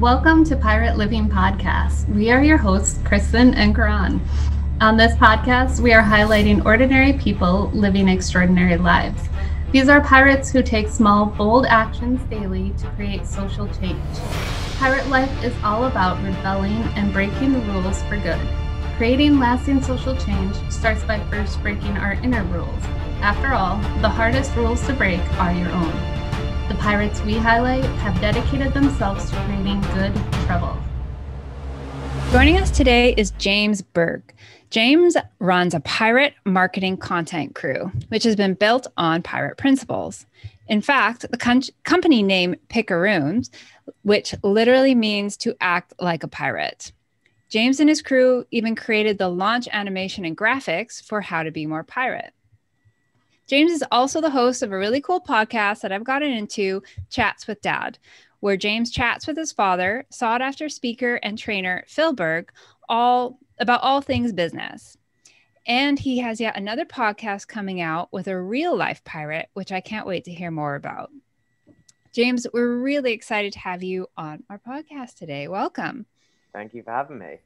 Welcome to Pirate Living Podcast. We are your hosts, Kristen and Karan. On this podcast, we are highlighting ordinary people living extraordinary lives. These are pirates who take small, bold actions daily to create social change. Pirate life is all about rebelling and breaking the rules for good. Creating lasting social change starts by first breaking our inner rules. After all, the hardest rules to break are your own. The pirates we highlight have dedicated themselves to creating good trouble. Joining us today is James Berg. James runs a pirate marketing content crew, which has been built on pirate principles. In fact, the com- company name Picaroons, which literally means to act like a pirate. James and his crew even created the launch animation and graphics for How to Be More Pirate. James is also the host of a really cool podcast that I've gotten into, Chats with Dad, where James chats with his father, sought after speaker and trainer Phil Berg, all about all things business. And he has yet another podcast coming out with a real life pirate, which I can't wait to hear more about. James, we're really excited to have you on our podcast today. Welcome. Thank you for having me.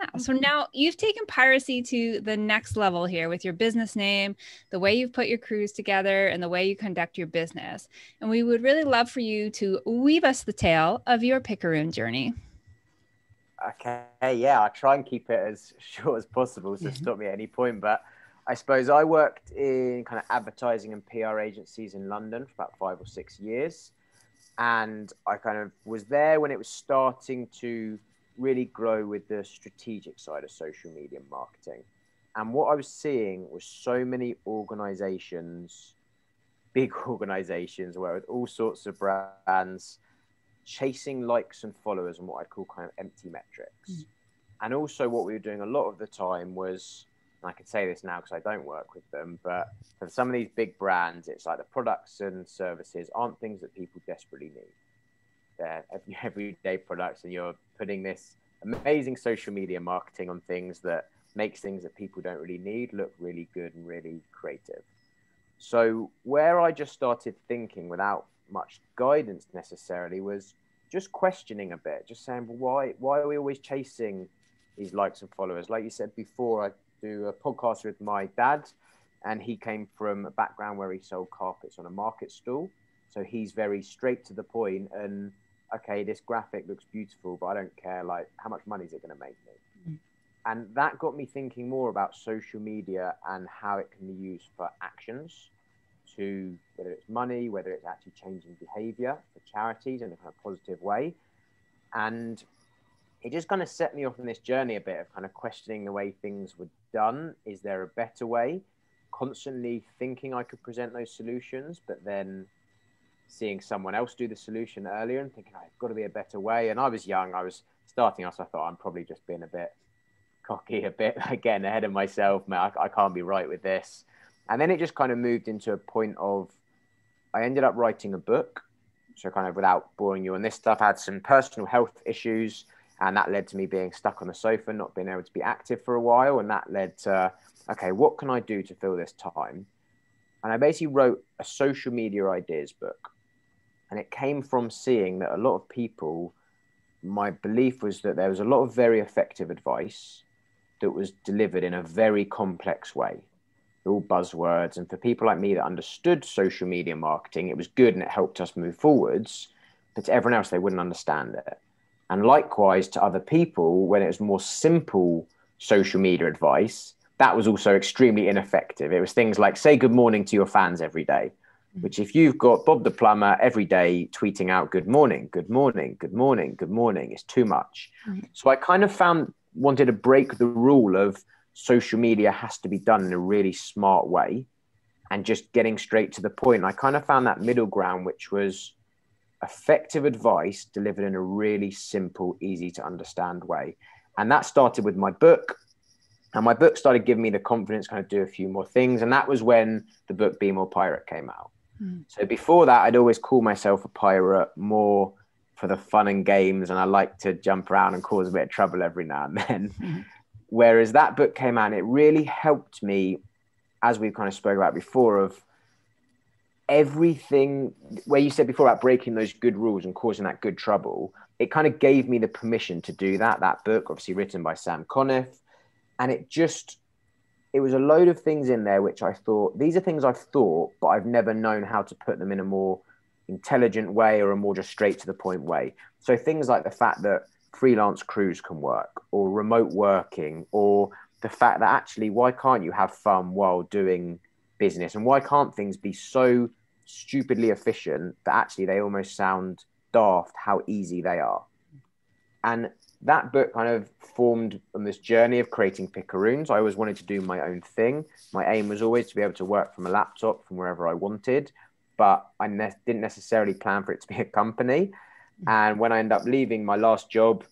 Yeah, so mm-hmm. now you've taken piracy to the next level here with your business name, the way you've put your crews together, and the way you conduct your business. And we would really love for you to weave us the tale of your Picaroon journey. Okay, yeah, I'll try and keep it as short as possible, so mm-hmm. stop me at any point. But I suppose I worked in kind of advertising and PR agencies in London for about five or six years. And I kind of was there when it was starting to really grow with the strategic side of social media marketing. And what I was seeing was so many organizations, big organizations, where with all sorts of brands chasing likes and followers and what I'd call kind of empty metrics. Mm. And also, what we were doing a lot of the time was, I can say this now because I don't work with them, but for some of these big brands, it's like the products and services aren't things that people desperately need. They're everyday products, and you're putting this amazing social media marketing on things that makes things that people don't really need look really good and really creative. So, where I just started thinking without much guidance necessarily was just questioning a bit, just saying, well, why why are we always chasing these likes and followers? Like you said before, I do a podcast with my dad, and he came from a background where he sold carpets on a market stall, so he's very straight to the. And okay, this graphic looks beautiful, but I don't care. Like, how much money is it going to make me? Mm. And that got me thinking more about social media and how it can be used for actions to whether it's money, whether it's actually changing behavior for charities in a kind of positive way. And it just kind of set me off on this journey a bit of kind of questioning the way things were done. Is there a better way? Constantly thinking I could present those solutions, but then seeing someone else do the solution earlier and thinking, oh, it's got to be a better way. And I was young, I was starting off, so I thought I'm probably just being a bit cocky, a bit again ahead of myself. Man, I, I can't be right with this. And then it just kind of moved into a point of I ended up writing a book. So, kind of without boring you on this stuff, I had some personal health issues. And that led to me being stuck on the sofa, not being able to be active for a while. And that led to, okay, what can I do to fill this time? And I basically wrote a social media ideas book. And it came from seeing that a lot of people, my belief was that there was a lot of very effective advice that was delivered in a very complex way all buzzwords. And for people like me that understood social media marketing, it was good and it helped us move forwards. But to everyone else, they wouldn't understand it. And likewise to other people, when it was more simple social media advice, that was also extremely ineffective. It was things like say good morning to your fans every day. Which if you've got Bob the plumber every day tweeting out good morning, good morning, good morning, good morning, it's too much. Mm-hmm. So I kind of found wanted to break the rule of social media has to be done in a really smart way and just getting straight to the point. I kind of found that middle ground, which was effective advice delivered in a really simple, easy to understand way. And that started with my book. And my book started giving me the confidence to kind of do a few more things. And that was when the book Be More Pirate came out. Mm. So before that, I'd always call myself a pirate more for the fun and games. And I like to jump around and cause a bit of trouble every now and then. Mm. Whereas that book came out, and it really helped me, as we've kind of spoke about before, of everything where you said before about breaking those good rules and causing that good trouble, it kind of gave me the permission to do that. That book, obviously written by Sam Conniff, and it just it was a load of things in there which I thought these are things I've thought, but I've never known how to put them in a more intelligent way or a more just straight to the point way. So things like the fact that freelance crews can work or remote working or the fact that actually why can't you have fun while doing business and why can't things be so stupidly efficient that actually they almost sound daft how easy they are and that book kind of formed on this journey of creating Picaroons. I always wanted to do my own thing. My aim was always to be able to work from a laptop from wherever I wanted, but I ne- didn't necessarily plan for it to be a company. And when I ended up leaving my last job,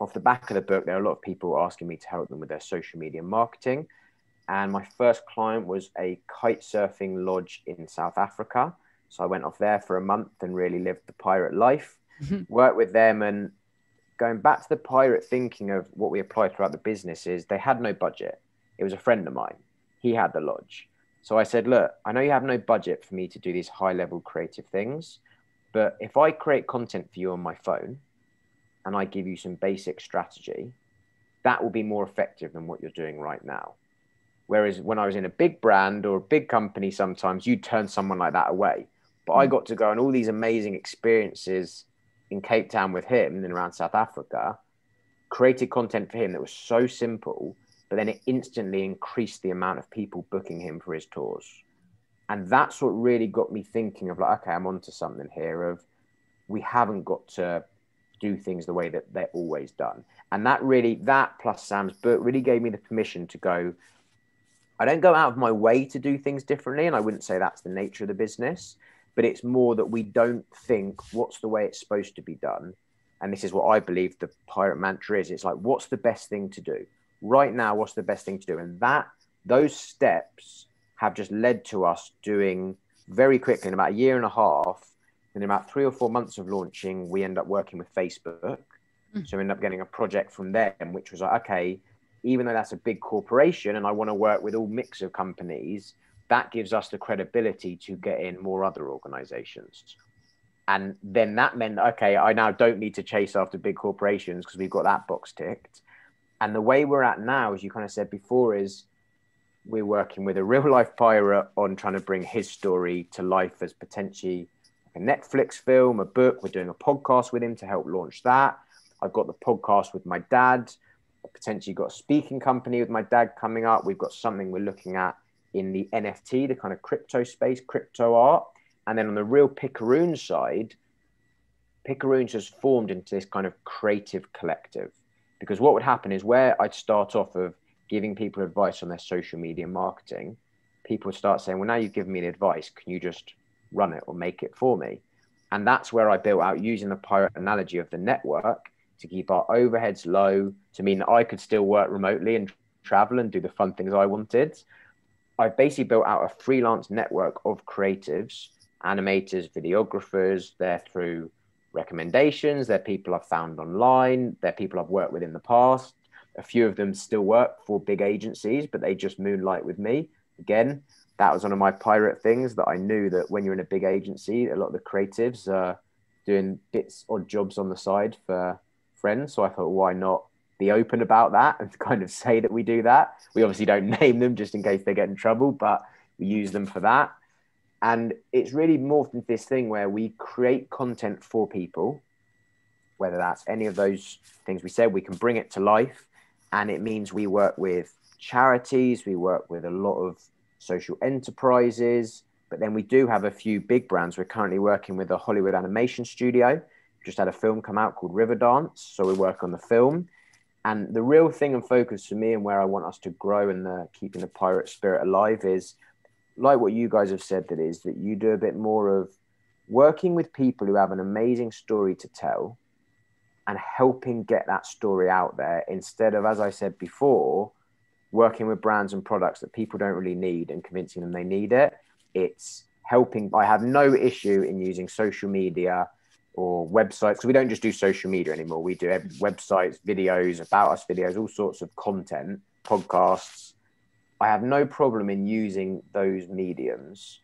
off the back of the book, there are a lot of people asking me to help them with their social media marketing. And my first client was a kite surfing lodge in South Africa. So I went off there for a month and really lived the pirate life, mm-hmm. worked with them. And going back to the pirate thinking of what we apply throughout the business is they had no budget. It was a friend of mine. He had the lodge. So I said, look, I know you have no budget for me to do these high level creative things, but if I create content for you on my phone, and I give you some basic strategy, that will be more effective than what you're doing right now. Whereas when I was in a big brand or a big company, sometimes you turn someone like that away. But I mm. got to go on all these amazing experiences in Cape Town with him and around South Africa, created content for him that was so simple, but then it instantly increased the amount of people booking him for his tours. And that's what really got me thinking of like, okay, I'm onto something here of we haven't got to do things the way that they're always done. And that really, that plus Sam's book really gave me the permission to go. I don't go out of my way to do things differently. And I wouldn't say that's the nature of the business, but it's more that we don't think what's the way it's supposed to be done. And this is what I believe the pirate mantra is. It's like, what's the best thing to do right now? What's the best thing to do? And that, those steps have just led to us doing very quickly in about a year and a half in about three or four months of launching, we end up working with Facebook. Mm. So we end up getting a project from them, which was like, okay, even though that's a big corporation and I want to work with all mix of companies, that gives us the credibility to get in more other organizations. And then that meant, okay, I now don't need to chase after big corporations because we've got that box ticked. And the way we're at now, as you kind of said before, is we're working with a real life pirate on trying to bring his story to life as potentially a Netflix film, a book. We're doing a podcast with him to help launch that. I've got the podcast with my dad. I potentially got a speaking company with my dad coming up. We've got something we're looking at in the NFT, the kind of crypto space, crypto art. And then on the real Picaroon side, Picaroons has formed into this kind of creative collective. Because what would happen is where I'd start off of giving people advice on their social media marketing, people would start saying, Well, now you've given me the advice, can you just run it or make it for me. And that's where I built out using the pirate analogy of the network to keep our overheads low, to mean that I could still work remotely and travel and do the fun things I wanted. I basically built out a freelance network of creatives, animators, videographers. They're through recommendations, they're people I've found online, they're people I've worked with in the past. A few of them still work for big agencies, but they just moonlight with me. Again, that was one of my pirate things that I knew that when you're in a big agency, a lot of the creatives are doing bits or jobs on the side for friends. So I thought, why not be open about that and kind of say that we do that? We obviously don't name them just in case they get in trouble, but we use them for that. And it's really morphed into this thing where we create content for people, whether that's any of those things we said, we can bring it to life. And it means we work with charities, we work with a lot of social enterprises. But then we do have a few big brands. We're currently working with a Hollywood animation studio. Just had a film come out called Riverdance. So we work on the film. And the real thing and focus for me and where I want us to grow and the, keeping the pirate spirit alive is like what you guys have said that is that you do a bit more of working with people who have an amazing story to tell and helping get that story out there instead of, as I said before, working with brands and products that people don't really need and convincing them they need it. It's helping. I have no issue in using social media or websites because we don't just do social media anymore. We do websites, videos, about us videos, all sorts of content, podcasts. I have no problem in using those mediums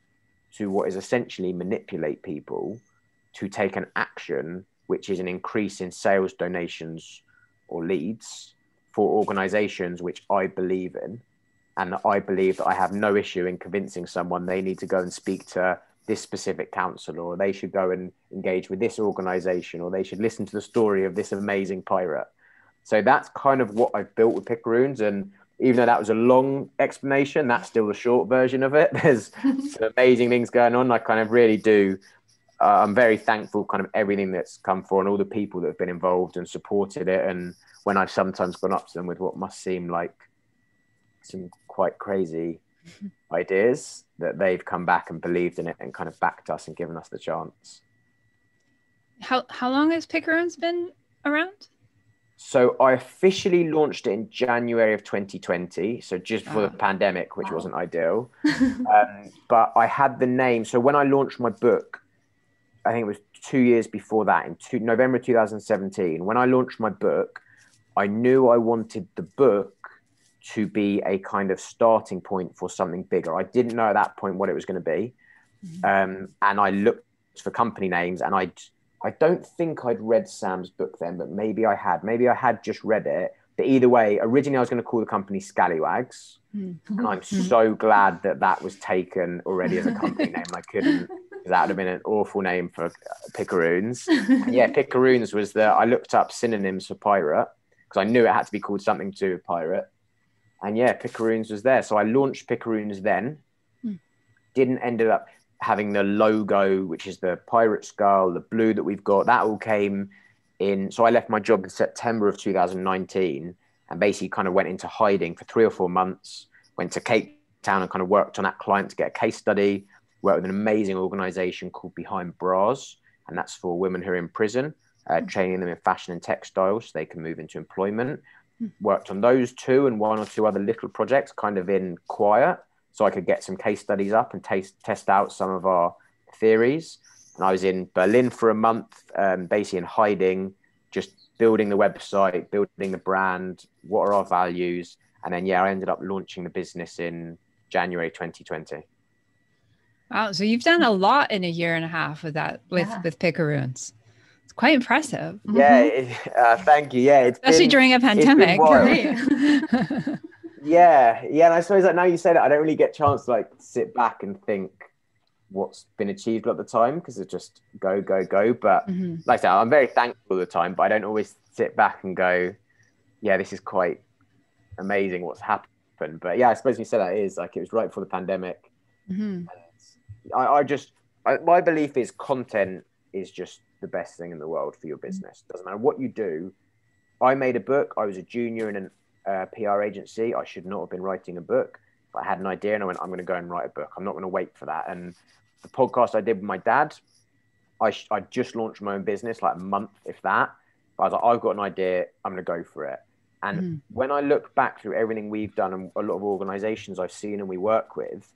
to what is essentially manipulate people to take an action, which is an increase in sales donations or leads for organizations which I believe in. And I believe that I have no issue in convincing someone they need to go and speak to this specific council or they should go and engage with this organization or they should listen to the story of this amazing pirate. So that's kind of what I've built with Picaroons. And even though that was a long explanation, that's still the short version of it. There's some amazing things going on. I kind of really do. Uh, I'm very thankful, kind of everything that's come for and all the people that have been involved and supported it. And when I've sometimes gone up to them with what must seem like some quite crazy ideas, that they've come back and believed in it and kind of backed us and given us the chance. How how long has Picaroons been around? So I officially launched it in January of 2020, so just before oh. the pandemic, which wow. wasn't ideal. um, but I had the name. So when I launched my book, I think it was two years before that, in two, November 2017. When I launched my book, I knew I wanted the book to be a kind of starting point for something bigger. I didn't know at that point what it was going to be, mm-hmm. um, and I looked for company names, and I I don't think I'd read Sam's book then, but maybe I had. Maybe I had just read it. But either way, originally I was going to call the company Scallywags. Mm-hmm. And I'm so glad that that was taken already as a company name. I couldn't, that would have been an awful name for Picaroons. yeah, Picaroons was the, I looked up synonyms for pirate because I knew it had to be called something to a pirate. And yeah, Picaroons was there. So I launched Picaroons then. Mm. Didn't end up having the logo, which is the pirate skull, the blue that we've got, that all came in. So I left my job in September of 2019 and basically kind of went into hiding for three or four months. Went to Cape Town and kind of worked on that client to get a case study. Worked with an amazing organization called Behind Bras, and that's for women who are in prison, uh, mm-hmm. training them in fashion and textiles so they can move into employment. Worked on those two and one or two other little projects, kind of in quiet so I could get some case studies up and taste, test out some of our theories. And I was in Berlin for a month, um, basically in hiding, just building the website, building the brand, what are our values. And then, yeah, I ended up launching the business in January 2020. Wow. So you've done a lot in a year and a half with that, with, yeah. with Picaroons. It's quite impressive. Yeah. It, uh, thank you. Yeah. Especially been, during a pandemic. yeah, yeah. And I suppose like now you say that, I don't really get a chance to like sit back and think what's been achieved at the time because it's just go, go, go. But mm-hmm. like I said, I'm very thankful the time, but I don't always sit back and go, yeah, this is quite amazing what's happened. But yeah, I suppose you said that is like it was right before the pandemic. Mm-hmm. I, I, just, I, my belief is content is just the best thing in the world for your business. Doesn't matter what you do. I made a book. I was a junior in a uh, PR agency. I should not have been writing a book. But I had an idea and I went, I'm going to go and write a book. I'm not going to wait for that. And the podcast I did with my dad, I, sh- I just launched my own business like a month, if that. But I was like, I've got an idea. I'm going to go for it. And mm. when I look back through everything we've done and a lot of organizations I've seen and we work with,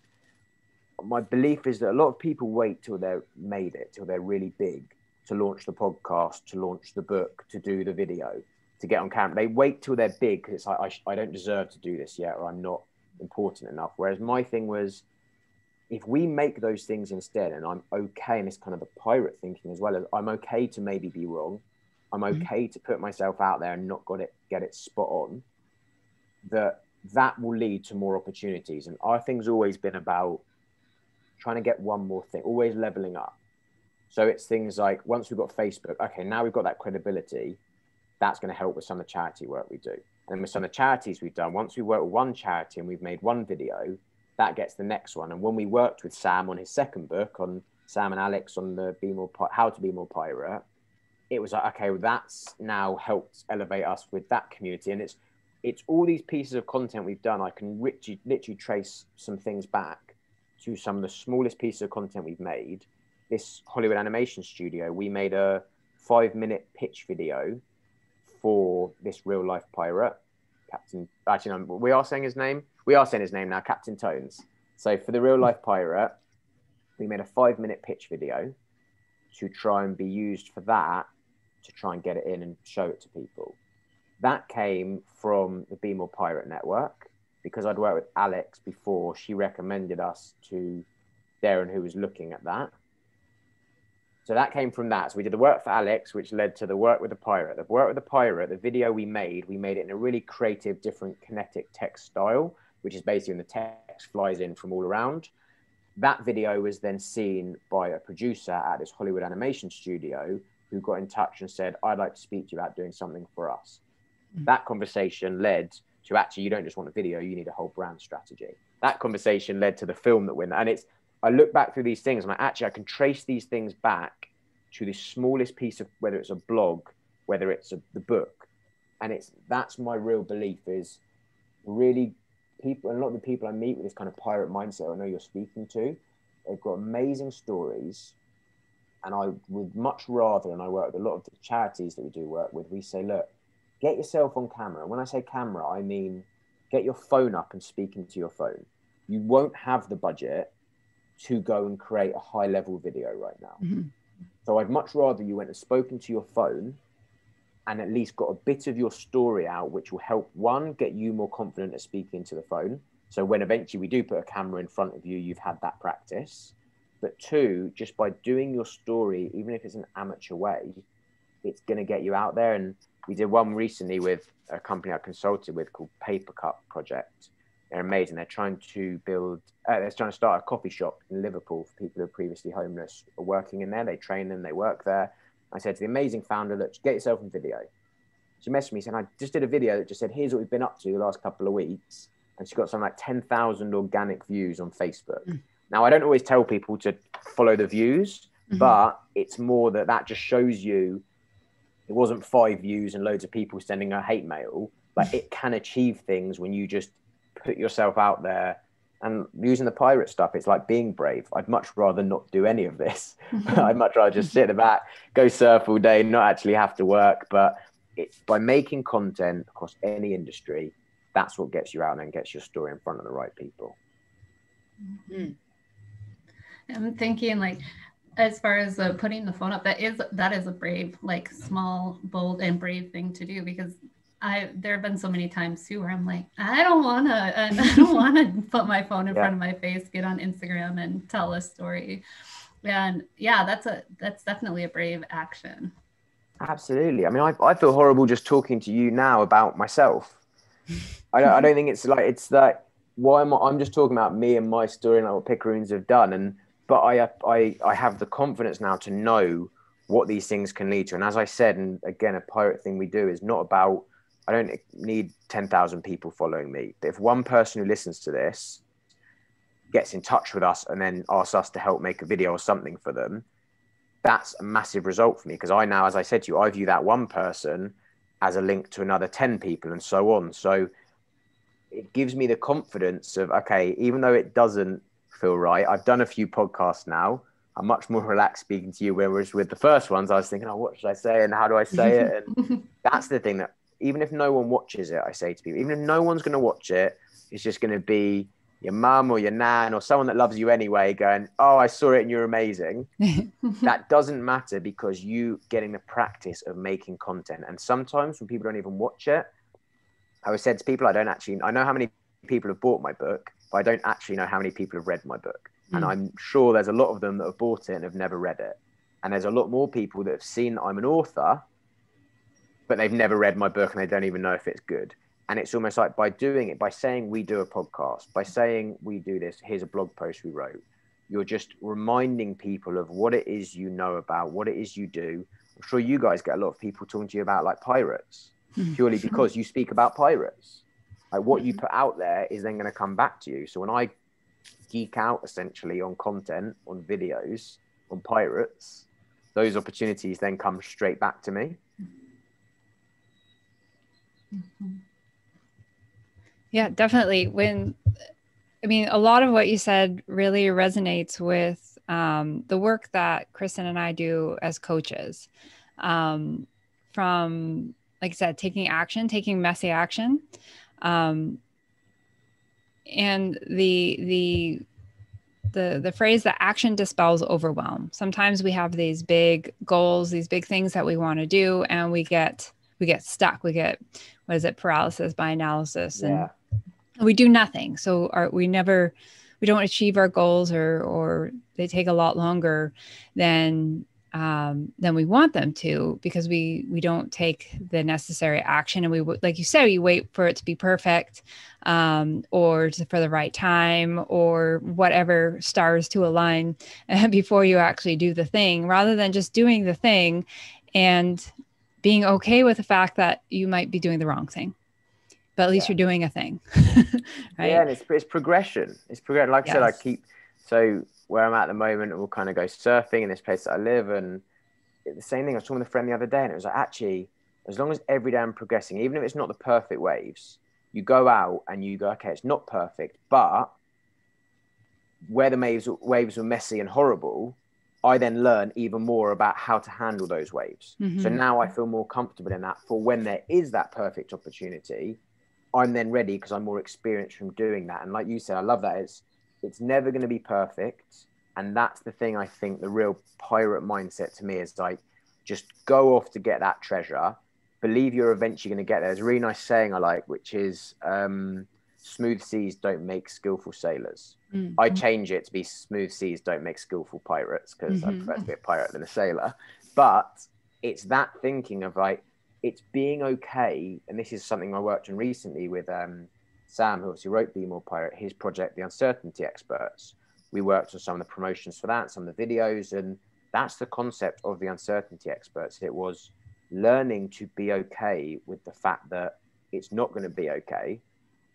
my belief is that a lot of people wait till they're made it, till they're really big to launch the podcast, to launch the book, to do the video to get on camera. They wait till they're big because it's like I, sh- I don't deserve to do this yet, or I'm not important enough. Whereas my thing was, if we make those things instead, and I'm okay, and it's kind of a pirate thinking as well as I'm okay to maybe be wrong. I'm mm-hmm. okay mm-hmm. to put myself out there and not got it get it spot on. That that will lead to more opportunities. And our thing's always been about trying to get one more thing, always leveling up. So it's things like once we've got Facebook, okay, now we've got that credibility that's going to help with some of the charity work we do. And with some of the charities we've done, once we work with one charity and we've made one video, that gets the next one. And when we worked with Sam on his second book, on Sam and Alex on the Be More How to Be More Pirate, it was like, okay, well, that's now helped elevate us with that community. And it's it's all these pieces of content we've done. I can literally, literally trace some things back to some of the smallest pieces of content we've made. This Hollywood animation studio, we made a five minute pitch video for this real life pirate, Captain. Actually, no, we are saying his name. We are saying his name now, Captain Tones. So for the real life pirate, we made a five minute pitch video to try and be used for that to try and get it in and show it to people. That came from the Be More Pirate Network because I'd worked with Alex before. She recommended us to Darren who was looking at that. So that came from that. So we did the work for Alex, which led to the work with the pirate. The work with the pirate, the video we made, we made it in a really creative, different kinetic text style, which is basically when the text flies in from all around. That video was then seen by a producer at this Hollywood animation studio who got in touch and said, I'd like to speak to you about doing something for us. Mm-hmm. That conversation led to actually, you don't just want a video, you need a whole brand strategy. That conversation led to the film that went, and it's, I look back through these things and I actually, I can trace these things back to the smallest piece of whether it's a blog, whether it's a, the book, and it's that's my real belief is really people and a lot of the people I meet with this kind of pirate mindset I know you're speaking to, they've got amazing stories. And I would much rather, and I work with a lot of the charities that we do work with, we say, look, get yourself on camera. When I say camera, I mean get your phone up and speak into your phone. You won't have the budget to go and create a high level video right now. Mm-hmm. So I'd much rather you went and spoken to your phone and at least got a bit of your story out, which will help one, get you more confident at speaking to the phone. So when eventually we do put a camera in front of you, you've had that practice. But two, just by doing your story, even if it's an amateur way, it's going to get you out there. And we did one recently with a company I consulted with called Paper Cup Project. They're amazing. They're trying to build, uh, they're trying to start a coffee shop in Liverpool for people who are previously homeless or working in there. They train them, they work there. I said to the amazing founder, look, get yourself in video. She messaged me saying, I just did a video that just said, here's what we've been up to the last couple of weeks. And she got something like 10,000 organic views on Facebook. Mm. Now, I don't always tell people to follow the views, mm-hmm. but it's more that that just shows you it wasn't five views and loads of people sending a hate mail, but it can achieve things when you just put yourself out there and using the pirate stuff it's like being brave. I'd much rather not do any of this. I'd much rather just sit in the back go surf all day not actually have to work. But it's by making content across any industry that's what gets you out and gets your story in front of the right people. Mm-hmm. i'm thinking like as far as uh, putting the phone up that is that is a brave like small bold and brave thing to do because I there have been so many times too where I'm like, I don't want to, I don't want to put my phone in yeah. front of my face, get on Instagram and tell a story. And yeah, that's a that's definitely a brave action. Absolutely. I mean, I, I feel horrible just talking to you now about myself. I don't, I don't think it's like it's like why am I, I'm just talking about me and my story and like what Picaroons have done, and but I I I have the confidence now to know what these things can lead to. And as I said, and again, a pirate thing we do is not about I don't need 10,000 people following me. But if one person who listens to this gets in touch with us and then asks us to help make a video or something for them, that's a massive result for me because I now, as I said to you, I view that one person as a link to another 10 people and so on. So it gives me the confidence of, okay, even though it doesn't feel right, I've done a few podcasts now. I'm much more relaxed speaking to you. Whereas with the first ones, I was thinking, oh, what should I say and how do I say it? And that's the thing that even if no one watches it, I say to people, even if no one's going to watch it, it's just going to be your mum or your nan or someone that loves you anyway going, Oh, I saw it and you're amazing. that doesn't matter because you getting the practice of making content. And sometimes when people don't even watch it, I always said to people, I don't actually, I know how many people have bought my book, but I don't actually know how many people have read my book. Mm. And I'm sure there's a lot of them that have bought it and have never read it. And there's a lot more people that have seen I'm an author but they've never read my book and they don't even know if it's good. And it's almost like by doing it, by saying we do a podcast, by saying we do this, here's a blog post we wrote, you're just reminding people of what it is you know about, what it is you do. I'm sure you guys get a lot of people talking to you about like pirates, hmm, purely because you speak about pirates. Like what you hmm. put out there is then going to come back to you. So when I geek out essentially on content, on videos, on pirates, those opportunities then come straight back to me. Mm-hmm. Yeah, definitely. When I mean, a lot of what you said really resonates with um, the work that Kristen and I do as coaches. Um, from, like I said, taking action, taking messy action, um, and the the the the phrase that action dispels overwhelm. Sometimes we have these big goals, these big things that we want to do, and we get we get stuck. We get what is it paralysis by analysis and yeah. we do nothing so our, we never we don't achieve our goals or or they take a lot longer than um, than we want them to because we we don't take the necessary action and we like you said you wait for it to be perfect um, or to, for the right time or whatever stars to align before you actually do the thing rather than just doing the thing and being okay with the fact that you might be doing the wrong thing but at least yeah. you're doing a thing right yeah and it's, it's progression it's progression like yes. i said i keep so where I'm at the moment, we'll kind of go surfing in this place that I live. And the same thing, I was talking with a friend the other day, and it was like, actually, as long as every day I'm progressing, even if it's not the perfect waves, you go out and you go, okay, it's not perfect, but where the waves, waves were messy and horrible, I then learn even more about how to handle those waves. Mm-hmm. So now I feel more comfortable in that for when there is that perfect opportunity, I'm then ready because I'm more experienced from doing that. And like you said, I love that. It's it's never going to be perfect. And that's the thing I think the real pirate mindset to me is like, just go off to get that treasure. Believe you're eventually going to get there. There's a really nice saying I like, which is um, smooth seas don't make skillful sailors. Mm-hmm. I change it to be smooth seas don't make skillful pirates because mm-hmm. I prefer to be a pirate than a sailor. But it's that thinking of like, it's being okay. And this is something I worked on recently with um, Sam, who obviously wrote Be More Pirate, his project, The Uncertainty Experts. We worked on some of the promotions for that, some of the videos, and that's the concept of the uncertainty experts. It was learning to be okay with the fact that it's not going to be okay.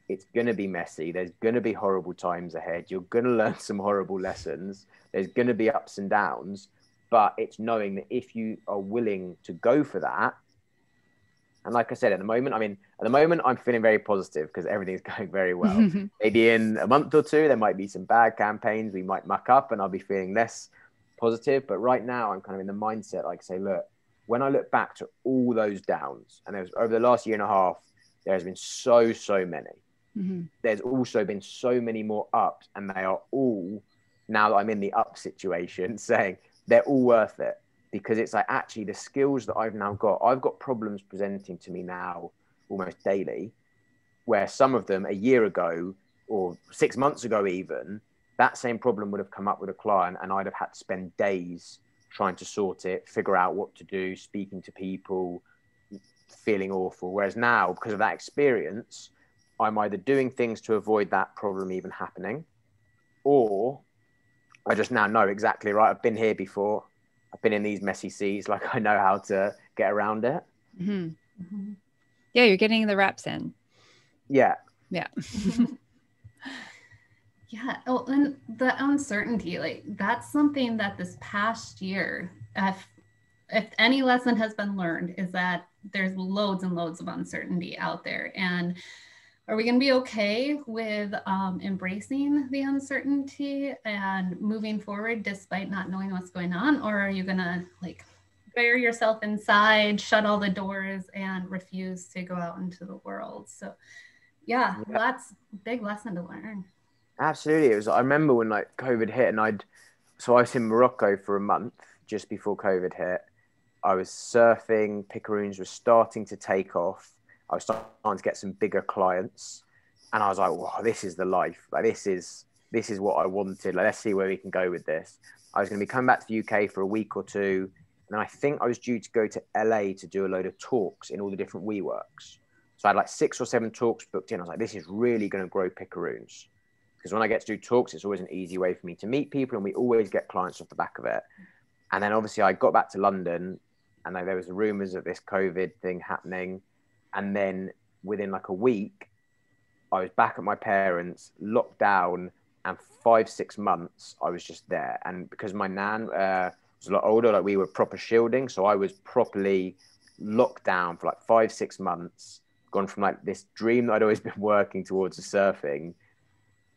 It's going to be messy. There's going to be horrible times ahead. You're going to learn some horrible lessons. There's going to be ups and downs. But it's knowing that if you are willing to go for that, and like I said, at the moment, I mean, at the moment, I'm feeling very positive because everything's going very well. Maybe in a month or two, there might be some bad campaigns we might muck up, and I'll be feeling less positive. But right now, I'm kind of in the mindset like, say, look, when I look back to all those downs, and there's over the last year and a half, there has been so, so many. Mm-hmm. There's also been so many more ups, and they are all now that I'm in the up situation, saying they're all worth it because it's like actually the skills that I've now got, I've got problems presenting to me now almost daily, where some of them a year ago or six months ago, even that same problem would have come up with a client and I'd have had to spend days trying to sort it, figure out what to do, speaking to people, feeling awful. Whereas now, because of that experience, I'm either doing things to avoid that problem even happening, or I just now know exactly right. I've been here before. I've been in these messy seas, like I know how to get around it. Mm-hmm. Mm-hmm. Yeah, you're getting the reps in. Yeah. Yeah. yeah. Oh, and the uncertainty, like that's something that this past year, if if any lesson has been learned, is that there's loads and loads of uncertainty out there, and are we going to be okay with um, embracing the uncertainty and moving forward despite not knowing what's going on? Or are you going to like bury yourself inside shut all the doors and refuse to go out into the world? So yeah, yeah. that's big lesson to learn. Absolutely. It was i remember when like covid hit and i'd so i was in morocco for a month just before covid hit. I was surfing Picaroons were starting to take off I was starting to get some bigger clients, and I was like, "Wow, this is the life! Like this is this is what I wanted. Like, let's see where we can go with this." I was going to be coming back to the UK for a week or two, and I think I was due to go to LA to do a load of talks in all the different WeWorks. So I had like six or seven talks booked in. I was like, "This is really going to grow Picaroons." Because when I get to do talks, it's always an easy way for me to meet people, and we always get clients off the back of it. And then obviously I got back to London, and there was rumors of this COVID thing happening and then within like a week, I was back at my parents, locked down, and five six months I was just there. And because my nan uh, was a lot older, like we were proper shielding, so I was properly locked down for like five six months. Gone from like this dream that I'd always been working towards, the surfing.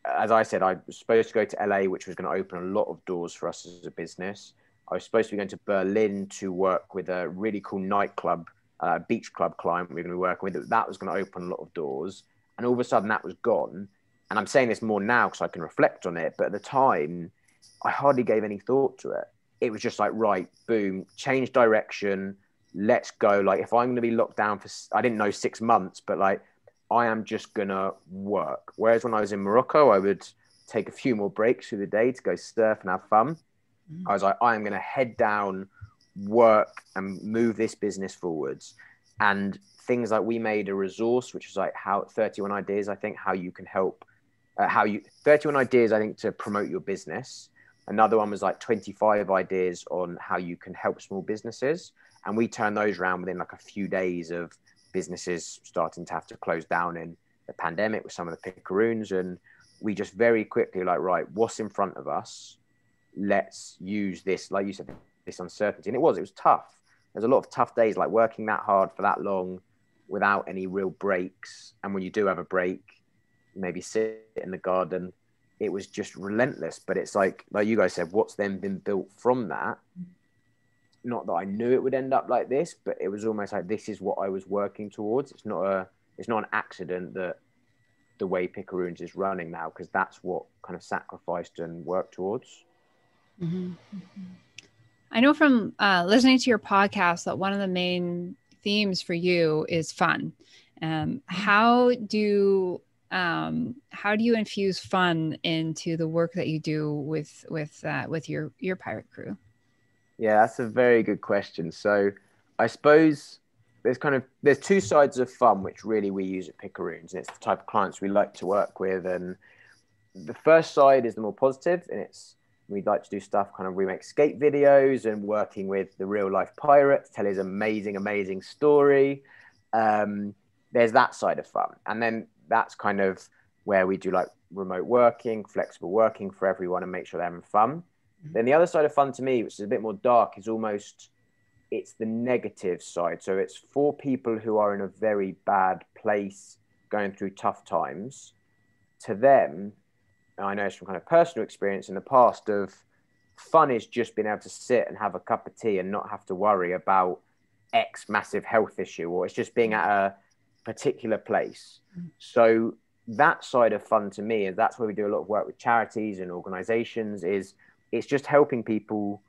As I said, I was supposed to go to LA, which was going to open a lot of doors for us as a business. I was supposed to be going to Berlin to work with a really cool nightclub uh, beach club client we are going to be working with, that was going to open a lot of doors. And all of a sudden that was gone. And I'm saying this more now because I can reflect on it. But at the time, I hardly gave any thought to it. It was just like, right, boom, change direction. Let's go. Like, if I'm going to be locked down for, I didn't know six months, but like, I am just going to work. Whereas when I was in Morocco, I would take a few more breaks through the day to go surf and have fun. Mm-hmm. I was like, I am going to head down, work, and move this business forwards. And things like we made a resource, which was like how 31 ideas, I think, how you can help, uh, how you 31 ideas, I think, to promote your business. Another one was like 25 ideas on how you can help small businesses. And we turned those around within like a few days of businesses starting to have to close down in the pandemic with some of the Picaroons. And we just very quickly like, right, what's in front of us? Let's use this, like you said, this uncertainty. And it was, it was tough. There's a lot of tough days, like working that hard for that long without any real breaks. And when you do have a break, maybe sit in the garden. It was just relentless. But it's like, like you guys said, what's then been built from that? Not that I knew it would end up like this, but it was almost like this is what I was working towards. It's not a, it's not an accident that the way Picaroons is running now, because that's what kind of sacrificed and worked towards. Mm-hmm. I know from uh, listening to your podcast that one of the main themes for you is fun. Um, how do um, how do you infuse fun into the work that you do with with uh, with your your pirate crew? Yeah, that's a very good question. So, I suppose there's kind of there's two sides of fun which really we use at Picaroons, and it's the type of clients we like to work with. And the first side is the more positive, and it's we'd like to do stuff kind of we make skate videos and working with the real life pirates, tell his amazing, amazing story. Um, there's that side of fun, and then that's kind of where we do like remote working, flexible working for everyone, and make sure they're having fun. Mm-hmm. Then the other side of fun to me, which is a bit more dark, is almost it's the negative side. So it's for people who are in a very bad place, going through tough times. To them, I know it's from kind of personal experience in the past of fun is just being able to sit and have a cup of tea and not have to worry about X massive health issue, or it's just being at a particular place. So that side of fun to me, and that's where we do a lot of work with charities and organizations, is it's just helping people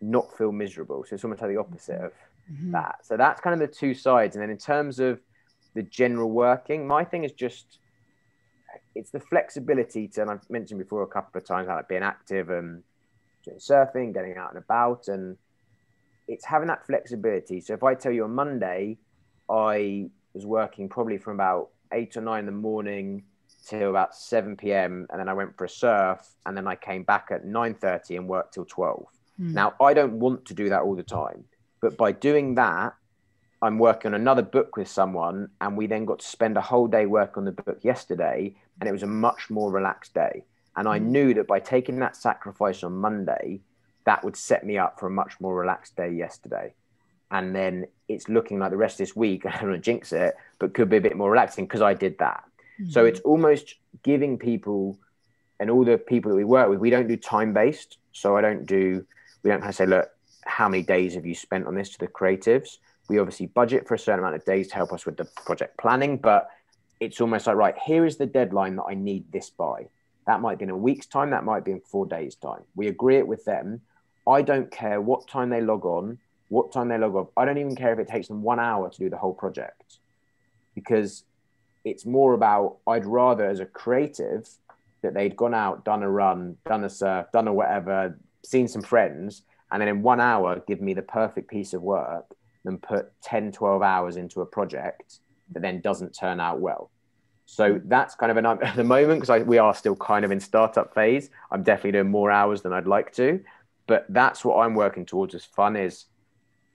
not feel miserable. So it's almost like the opposite of mm-hmm. that. So that's kind of the two sides. And then in terms of the general working, my thing is just it's the flexibility to, and I've mentioned before a couple of times, like being active and doing surfing, getting out and about, and it's having that flexibility. So if I tell you on Monday, I was working probably from about eight or nine in the morning till about 7 p.m. and then I went for a surf and then I came back at 9:30 and worked till 12. Mm. Now I don't want to do that all the time, but by doing that, I'm working on another book with someone and we then got to spend a whole day work on the book yesterday and it was a much more relaxed day. And I mm. knew that by taking that sacrifice on Monday, that would set me up for a much more relaxed day yesterday. And then it's looking like the rest of this week, I don't want to jinx it, but could be a bit more relaxing because I did that. Mm-hmm. So it's almost giving people and all the people that we work with, we don't do time based. So I don't do, we don't kind of say, look, how many days have you spent on this to the creatives? We obviously budget for a certain amount of days to help us with the project planning, but it's almost like, right, here is the deadline that I need this by. That might be in a week's time, that might be in four days' time. We agree it with them. I don't care what time they log on, what time they log off. I don't even care if it takes them one hour to do the whole project because it's more about I'd rather, as a creative, that they'd gone out, done a run, done a surf, done a whatever, seen some friends, and then in one hour give me the perfect piece of work than put 10, 12 hours into a project that then doesn't turn out well. So that's kind of an at the moment because we are still kind of in startup phase. I'm definitely doing more hours than I'd like to, but that's what I'm working towards. As fun is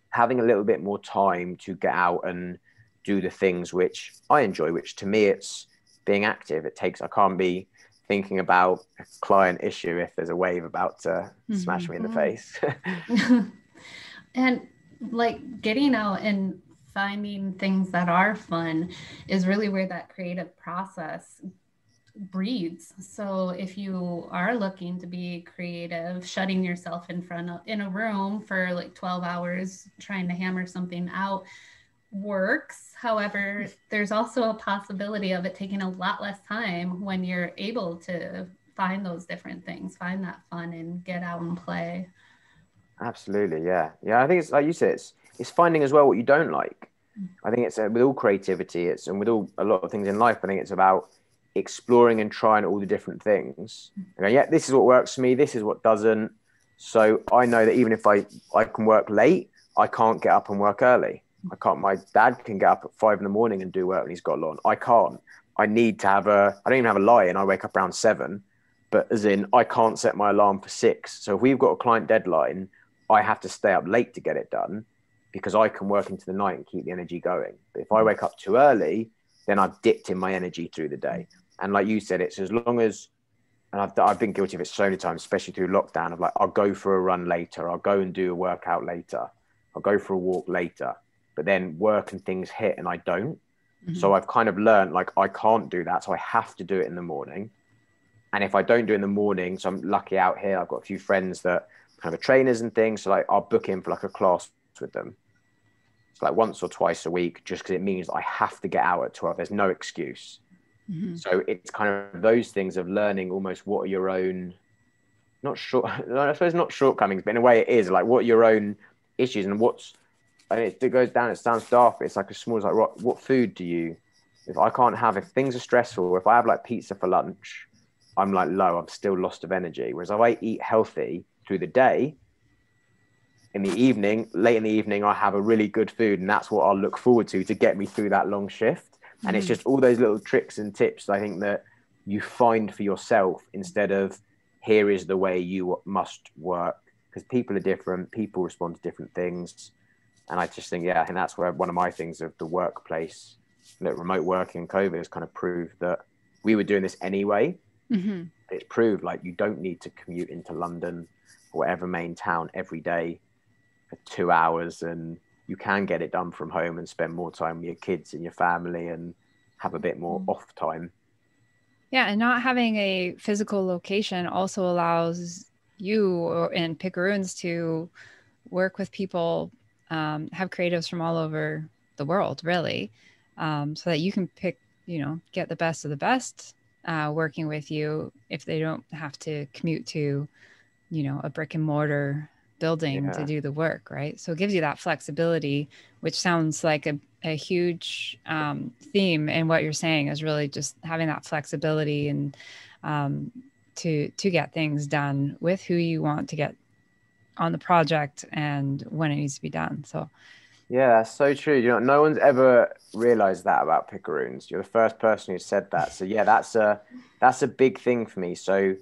having a little bit more time to get out and do the things which I enjoy. Which to me, it's being active. It takes. I can't be thinking about a client issue if there's a wave about to mm-hmm. smash me in the face. and like getting out and finding things that are fun is really where that creative process breeds. So if you are looking to be creative, shutting yourself in front of in a room for like 12 hours trying to hammer something out works. However, there's also a possibility of it taking a lot less time when you're able to find those different things, find that fun and get out and play. Absolutely, yeah, yeah. I think it's like you said, it's it's finding as well what you don't like. I think it's uh, with all creativity, it's and with all a lot of things in life. I think it's about exploring and trying all the different things. And yeah, this is what works for me. This is what doesn't. So I know that even if I I can work late, I can't get up and work early. I can't. My dad can get up at five in the morning and do work when he's got lawn. I can't. I need to have a. I don't even have a lie in. I wake up around seven, but as in I can't set my alarm for six. So if we've got a client deadline, I have to stay up late to get it done because I can work into the night and keep the energy going. But if I wake up too early, then I've dipped in my energy through the day. And like you said, it's as long as, and I've, I've been guilty of it so many times, especially through lockdown, of like, I'll go for a run later, I'll go and do a workout later, I'll go for a walk later. But then work and things hit and I don't. Mm-hmm. So I've kind of learned like I can't do that. So I have to do it in the morning. And if I don't do it in the morning, so I'm lucky out here, I've got a few friends that kind of trainers and things. So like I'll book in for like a class with them. It's like once or twice a week, just because it means I have to get out at 12. There's no excuse. Mm-hmm. So it's kind of those things of learning almost what are your own, not short, I suppose not shortcomings, but in a way it is like what your own issues and what's, and it, goes down, it sounds daft, but it's like as small as like, what, what food do you, if I can't have, if things are stressful, if I have like pizza for lunch, I'm like low, I'm still lost of energy. Whereas if I eat healthy through the day, in the evening, late in the evening, I have a really good food, and that's what I'll look forward to to get me through that long shift. Mm-hmm. And it's mm. just all those little tricks and tips I think that you find for yourself instead of here is the way you must work because people are different, people respond to different things. And I just think, yeah, I think that's where one of my things of the workplace, that remote working and COVID has kind of proved that we were doing this anyway. Mm-hmm. It's proved like you don't need to commute into London whatever main town every day for two hours and you can get it done from home and spend more time with your kids and your family and have a bit more mm. off time. Yeah, and not having a physical location also allows you and Picaroons to work with people, um, have creatives from all over the world, really, um, so that you can pick, you know, get the best of the best uh, working with you if they don't have to commute to, you know, a brick and mortar building yeah. to do the work, right? So it gives you that flexibility, which sounds like a, a huge um, theme in what you're saying is really just having that flexibility and um, to to get things done with who you want to get on the project and when it needs to be done. So yeah, that's so true. You know, no one's ever realized that about picaroons. You're the first person who said that. So yeah, that's a that's a big thing for me. So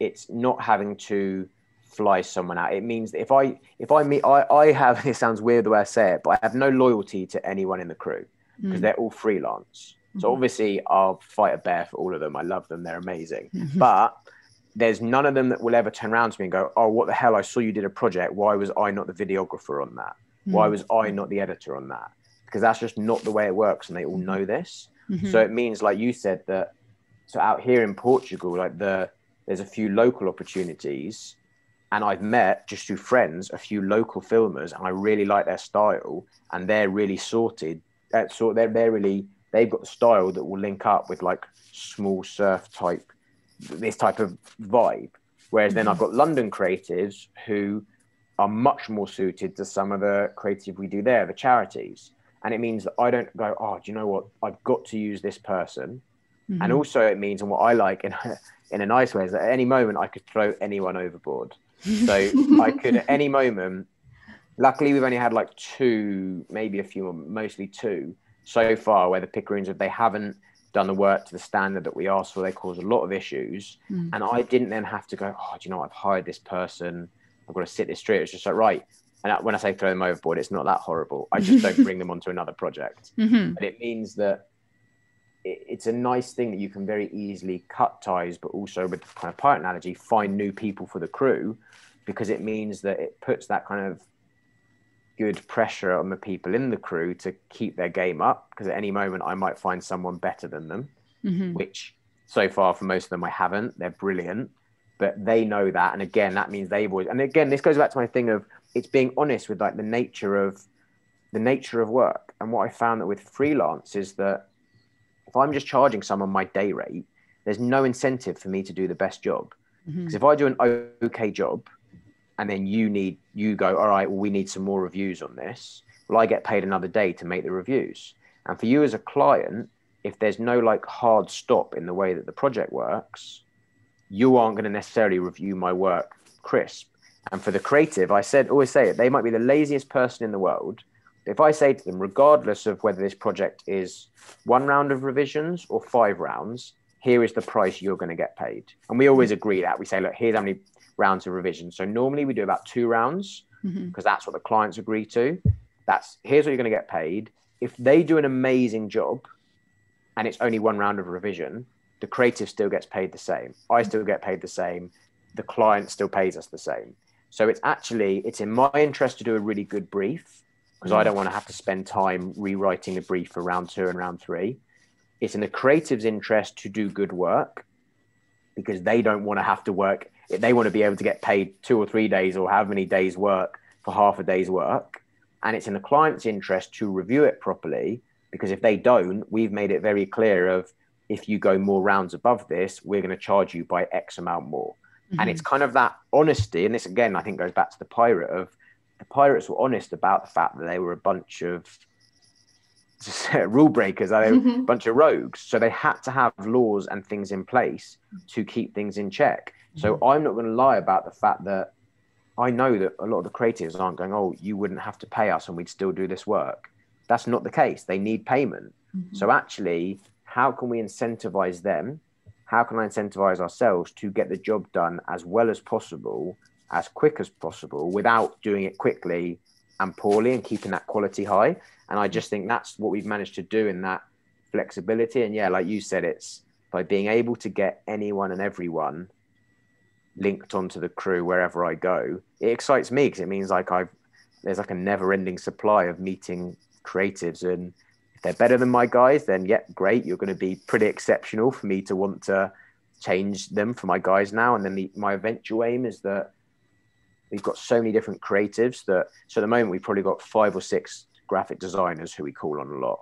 it's not having to fly someone out. It means that if I if I meet I, I have it sounds weird the way I say it, but I have no loyalty to anyone in the crew because mm. they're all freelance. Mm-hmm. So obviously I'll fight a bear for all of them. I love them, they're amazing. Mm-hmm. But there's none of them that will ever turn around to me and go, Oh, what the hell? I saw you did a project. Why was I not the videographer on that? Mm. Why was I not the editor on that? Because that's just not the way it works, and they all know this. Mm-hmm. So it means, like you said, that so out here in Portugal, like the there's a few local opportunities and I've met just through friends a few local filmers, and I really like their style, and they're really sorted. That sort, they're they're really they've got the style that will link up with like small surf type, this type of vibe. Whereas then I've got London creatives who are much more suited to some of the creative we do there, the charities. And it means that I don't go, oh, do you know what? I've got to use this person. Mm-hmm. And also it means, and what I like in, in a nice way is that at any moment I could throw anyone overboard. So I could at any moment. Luckily, we've only had like two, maybe a few more, mostly two so far, where the picaroons, if they haven't done the work to the standard that we asked for, they cause a lot of issues. Mm. And I didn't then have to go, oh, do you know, I've hired this person. I've got to sit this straight. It's just like, right. And when I say throw them overboard, it's not that horrible. I just don't bring them onto another project. Mm-hmm. But it means that it's a nice thing that you can very easily cut ties, but also with kind of pirate analogy, find new people for the crew because it means that it puts that kind of good pressure on the people in the crew to keep their game up because at any moment I might find someone better than them, mm-hmm. which so far for most of them I haven't. They're brilliant, but they know that. And again, that means they've always, and again, this goes back to my thing of it's being honest with like the nature of the nature of work. And what I found that with freelance is that if I'm just charging someone my day rate, there's no incentive for me to do the best job. Because mm-hmm. if I do an okay job, and then you need you go all right well we need some more reviews on this well i get paid another day to make the reviews and for you as a client if there's no like hard stop in the way that the project works, you aren't going to necessarily review my work crisp. And for the creative, I said always say it, they might be the laziest person in the world. If I say to them, regardless of whether this project is one round of revisions or five rounds, here is the price you're going to get paid. And we always agree that. We say, look, here's how many rounds of revision. So normally we do about two rounds because mm-hmm. that's what the clients agree to. That's here's what you're going to get paid. If they do an amazing job and it's only one round of revision, the creative still gets paid the same. I still get paid the same. The client still pays us the same. So it's actually it's in my interest to do a really good brief because I mm. don't want to have to spend time rewriting the brief for round two and round three. It's in the creative's interest to do good work because they don't want to have to work. They want to be able to get paid two or three days or how many days work for half a day's work. And it's in the client's interest to review it properly because if they don't, we've made it very clear of if you go more rounds above this, we're going to charge you by X amount more. Mm-hmm. And it's kind of that honesty. And this again, I think goes back to the pirate of the pirates were honest about the fact that they were a bunch of rule breakers, they were a bunch of rogues. So they had to have laws and things in place to keep things in check. So mm-hmm. I'm not going to lie about the fact that I know that a lot of the creatives aren't going, oh, you wouldn't have to pay us and we'd still do this work. That's not the case. They need payment. Mm-hmm. So actually, how can we incentivize them? How can I incentivize ourselves to get the job done as well as possible, as quick as possible, without doing it quickly and poorly and keeping that quality high? And I mm. just think that's what we've managed to do in that flexibility. And yeah, like you said, it's by being able to get anyone and everyone linked onto the crew wherever I go. It excites me because it means like I've there's like a never ending supply of meeting creatives and if they're better than my guys, then yeah, great. You're going to be pretty exceptional for me to want to change them for my guys now. And then the, my eventual aim is that we've got so many different creatives that so at the moment we've probably got five or six graphic designers who we call on a lot.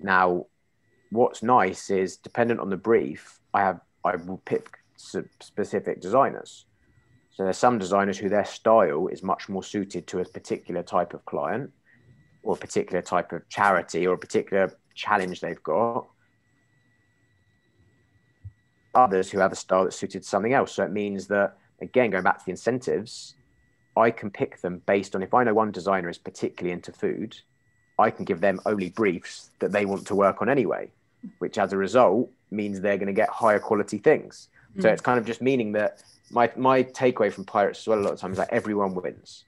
Now, what's nice is dependent on the brief, I have I will pick specific designers. So there's some designers who their style is much more suited to a particular type of client or a particular type of charity or a particular challenge they've got. Others who have a style that's suited to something else. So it means that, again, going back to the incentives, I can pick them based on if I know one designer is particularly into food, I can give them only briefs that they want to work on anyway, which as a result means they're going to get higher quality things. Mm. So it's kind of just meaning that my my takeaway from Pirates as well a lot of times is like everyone wins.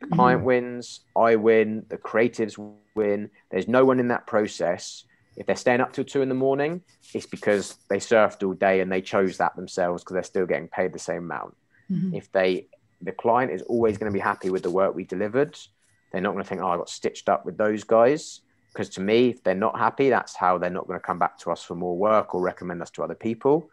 The mm-hmm. client mm. wins, I win, the creatives win. There's no one in that process. If they're staying up till two in the morning, it's because they surfed all day and they chose that themselves because they're still getting paid the same amount. Mm-hmm. If they the client is always going to be happy with the work we delivered. They're not going to think, oh, I got stitched up with those guys. Because to me, if they're not happy, that's how they're not going to come back to us for more work or recommend us to other people.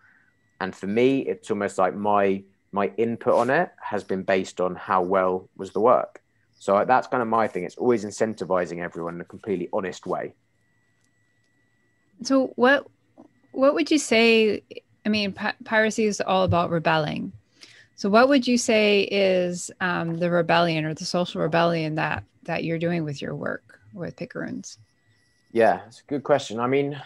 And for me, it's almost like my my input on it has been based on how well was the work. So that's kind of my thing. It's always incentivizing everyone in a completely honest way. So what what would you say? I mean, piracy is all about rebelling. So, what would you say is um, the rebellion or the social rebellion that that you're doing with your work with Picaroons? Yeah, it's a good question. I mean,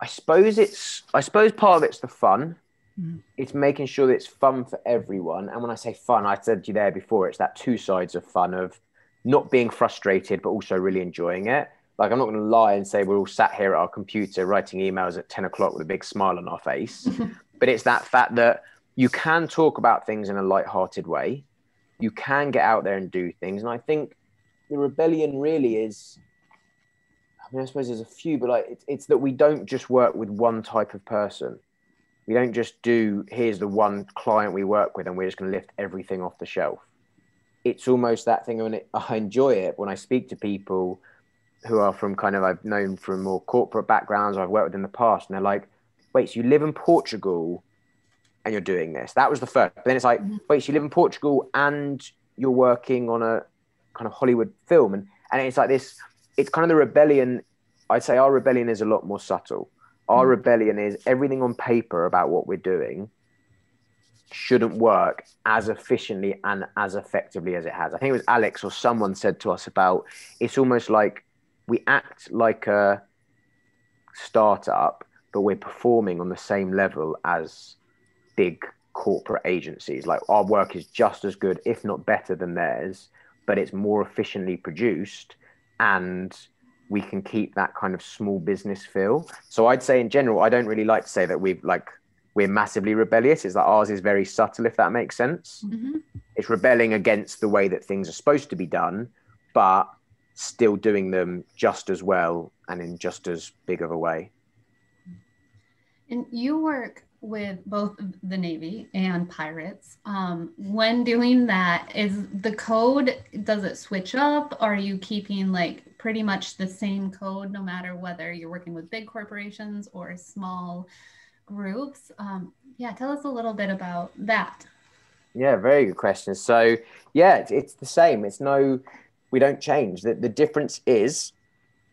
I suppose it's I suppose part of it's the fun. Mm. It's making sure that it's fun for everyone. And when I say fun, I said to you there before, it's that two sides of fun of not being frustrated, but also really enjoying it. Like I'm not going to lie and say we're all sat here at our computer writing emails at 10 o'clock with a big smile on our face. but it's that fact that you can talk about things in a light-hearted way. You can get out there and do things, and I think the rebellion really is. I mean, I suppose there's a few, but like it's, it's that we don't just work with one type of person. We don't just do here's the one client we work with, and we're just going to lift everything off the shelf. It's almost that thing. When I enjoy it when I speak to people who are from kind of I've known from more corporate backgrounds I've worked with in the past, and they're like, "Wait, so you live in Portugal and you're doing this. That was the first. But then it's like, mm-hmm. wait, so you live in Portugal and you're working on a kind of Hollywood film. And, and it's like this, it's kind of the rebellion. I'd say our rebellion is a lot more subtle. Our mm-hmm. rebellion is everything on paper about what we're doing shouldn't work as efficiently and as effectively as it has. I think it was Alex or someone said to us about it's almost like we act like a startup, but we're performing on the same level as big corporate agencies. Like our work is just as good, if not better than theirs, but it's more efficiently produced and we can keep that kind of small business feel. So I'd say in general, I don't really like to say that we've like we're massively rebellious. It's that ours is very subtle, if that makes sense. Mm-hmm. It's rebelling against the way that things are supposed to be done, but still doing them just as well and in just as big of a way. And you work with both the Navy and pirates. Um, when doing that, is the code, does it switch up? Are you keeping like pretty much the same code no matter whether you're working with big corporations or small groups? Um, yeah, tell us a little bit about that. Yeah, very good question. So, yeah, it's, it's the same. It's no, we don't change. The, the difference is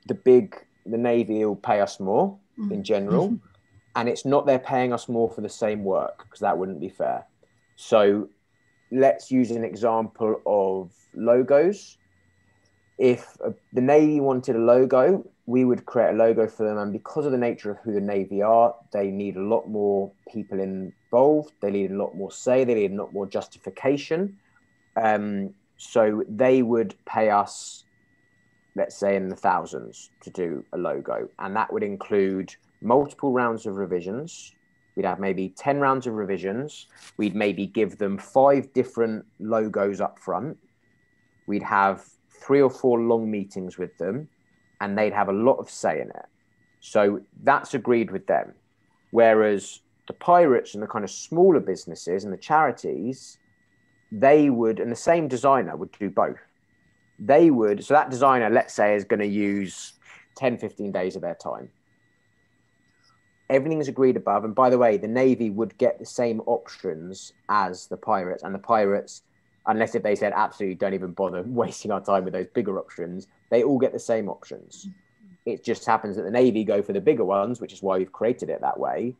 the big, the Navy will pay us more mm-hmm. in general. Mm-hmm and it's not they're paying us more for the same work because that wouldn't be fair. So let's use an example of logos. If the Navy wanted a logo, we would create a logo for them. And because of the nature of who the Navy are, they need a lot more people involved. They need a lot more say. They need a lot more justification. Um, so they would pay us, let's say, in the thousands to do a logo. And that would include multiple rounds of revisions. We'd have maybe 10 rounds of revisions. We'd maybe give them five different logos up front. We'd have three or four long meetings with them, and they'd have a lot of say in it. So that's agreed with them. Whereas the pirates and the kind of smaller businesses and the charities, they would, and the same designer would do both. They would, so that designer, let's say, is going to use 10, 15 days of their time everything is agreed above. And by the way, the Navy would get the same options as the pirates, and the pirates, unless if they said absolutely don't even bother wasting our time with those bigger options, they all get the same options. It just happens that the Navy go for the bigger ones, which is why we've created it that way.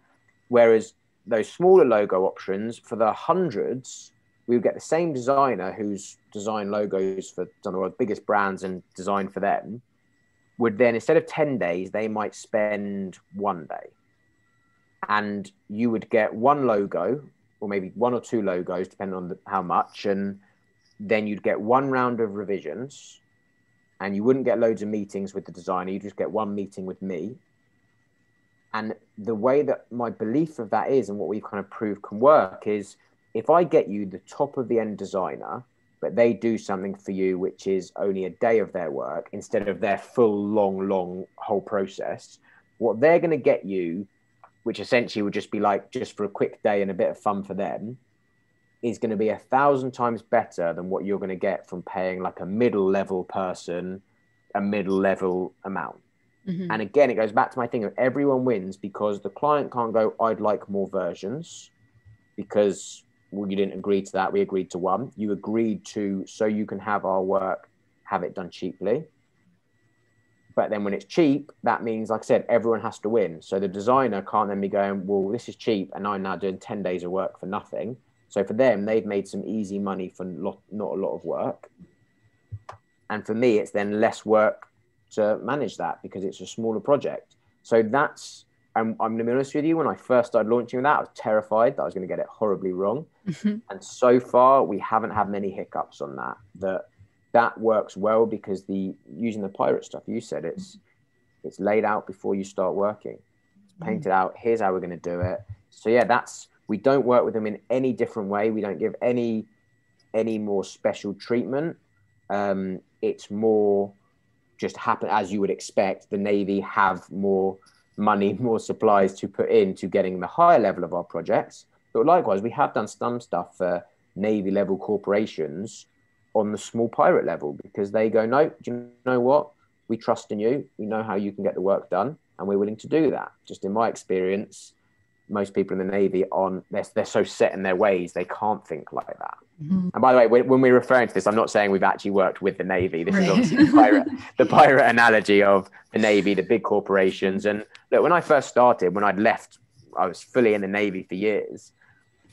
Whereas those smaller logo options for the hundreds, we would get the same designer who's designed logos for some of the world's biggest brands and designed for them. Would then instead of 10 days, they might spend one day and you would get one logo or maybe one or two logos depending on the, how much and then you'd get one round of revisions and you wouldn't get loads of meetings with the designer you'd just get one meeting with me. And the way that my belief of that is and what we've kind of proved can work is if i get you the top of the end designer but they do something for you which is only a day of their work instead of their full long long whole process what they're going to get you which essentially would just be like just for a quick day and a bit of fun for them, is going to be a thousand times better than what you're going to get from paying like a middle level person a middle level amount. Mm-hmm. And again, it goes back to my thing of everyone wins because the client can't go, I'd like more versions because well, you didn't agree to that. We agreed to one. You agreed to so you can have our work, have it done cheaply. But then when it's cheap, that means, like I said, everyone has to win. So the designer can't then be going, well, this is cheap, and I'm now doing 10 days of work for nothing. So for them, they've made some easy money for not, not a lot of work. And for me, it's then less work to manage that because it's a smaller project. So that's, I'm, I'm going to be honest with you, when I first started launching that, I was terrified that I was going to get it horribly wrong. Mm-hmm. And so far, we haven't had many hiccups on that. That that works well because the using the pirate stuff you said it's it's laid out before you start working. It's mm. painted out here's how we're going to do it. So yeah that's we don't work with them in any different way. We don't give any any more special treatment. Um, it's more just happen as you would expect the navy have more money more supplies to put into getting the higher level of our projects. But likewise we have done some stuff for navy level corporations on the small pirate level because they go, no, do you know what? We trust in you. We know how you can get the work done, and we're willing to do that. Just in my experience, most people in the Navy on they're, they're so set in their ways they can't think like that. Mm-hmm. And by the way, when, when, we're referring to this, I'm not saying we've actually worked with the Navy. This right. is obviously the pirate, the pirate analogy of the Navy, the big corporations. And look, when I first started, when I'd left, I was fully in the Navy for years.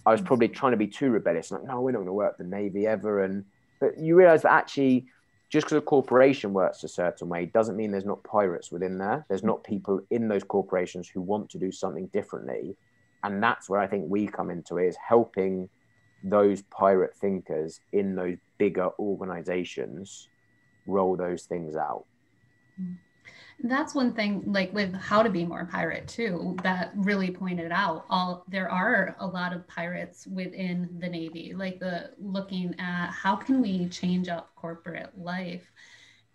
I was probably trying to be too rebellious, like, no, we're not going to work the Navy ever. And but you realize that actually just because a corporation works a certain way doesn't mean there's not pirates within there. There's not people in those corporations who want to do something differently. And that's where I think we come into it is helping those pirate thinkers in those bigger organizations roll those things out. Mm-hmm. That's one thing, like with how to be more pirate too, that really pointed out all there are a lot of pirates within the Navy, like the looking at how can we change up corporate life.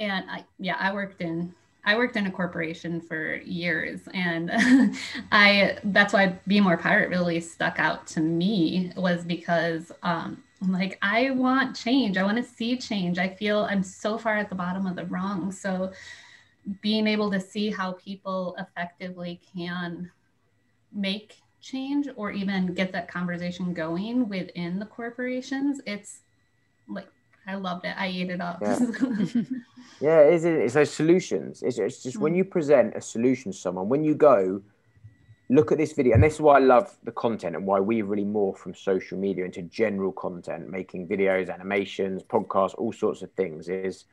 And I, yeah, I worked in I worked in a corporation for years and I that's why Be More Pirate really stuck out to me was because um like I want change. I want to see change. I feel I'm so far at the bottom of the rung. So being able to see how people effectively can make change or even get that conversation going within the corporations it's like i loved it i ate it up yeah, yeah it is it's those solutions it's, it's just mm-hmm. when mm. you present a solution to someone when you go look at this video and this is why i love the content and why we really morph from social media into general content making videos animations podcasts all sorts of things is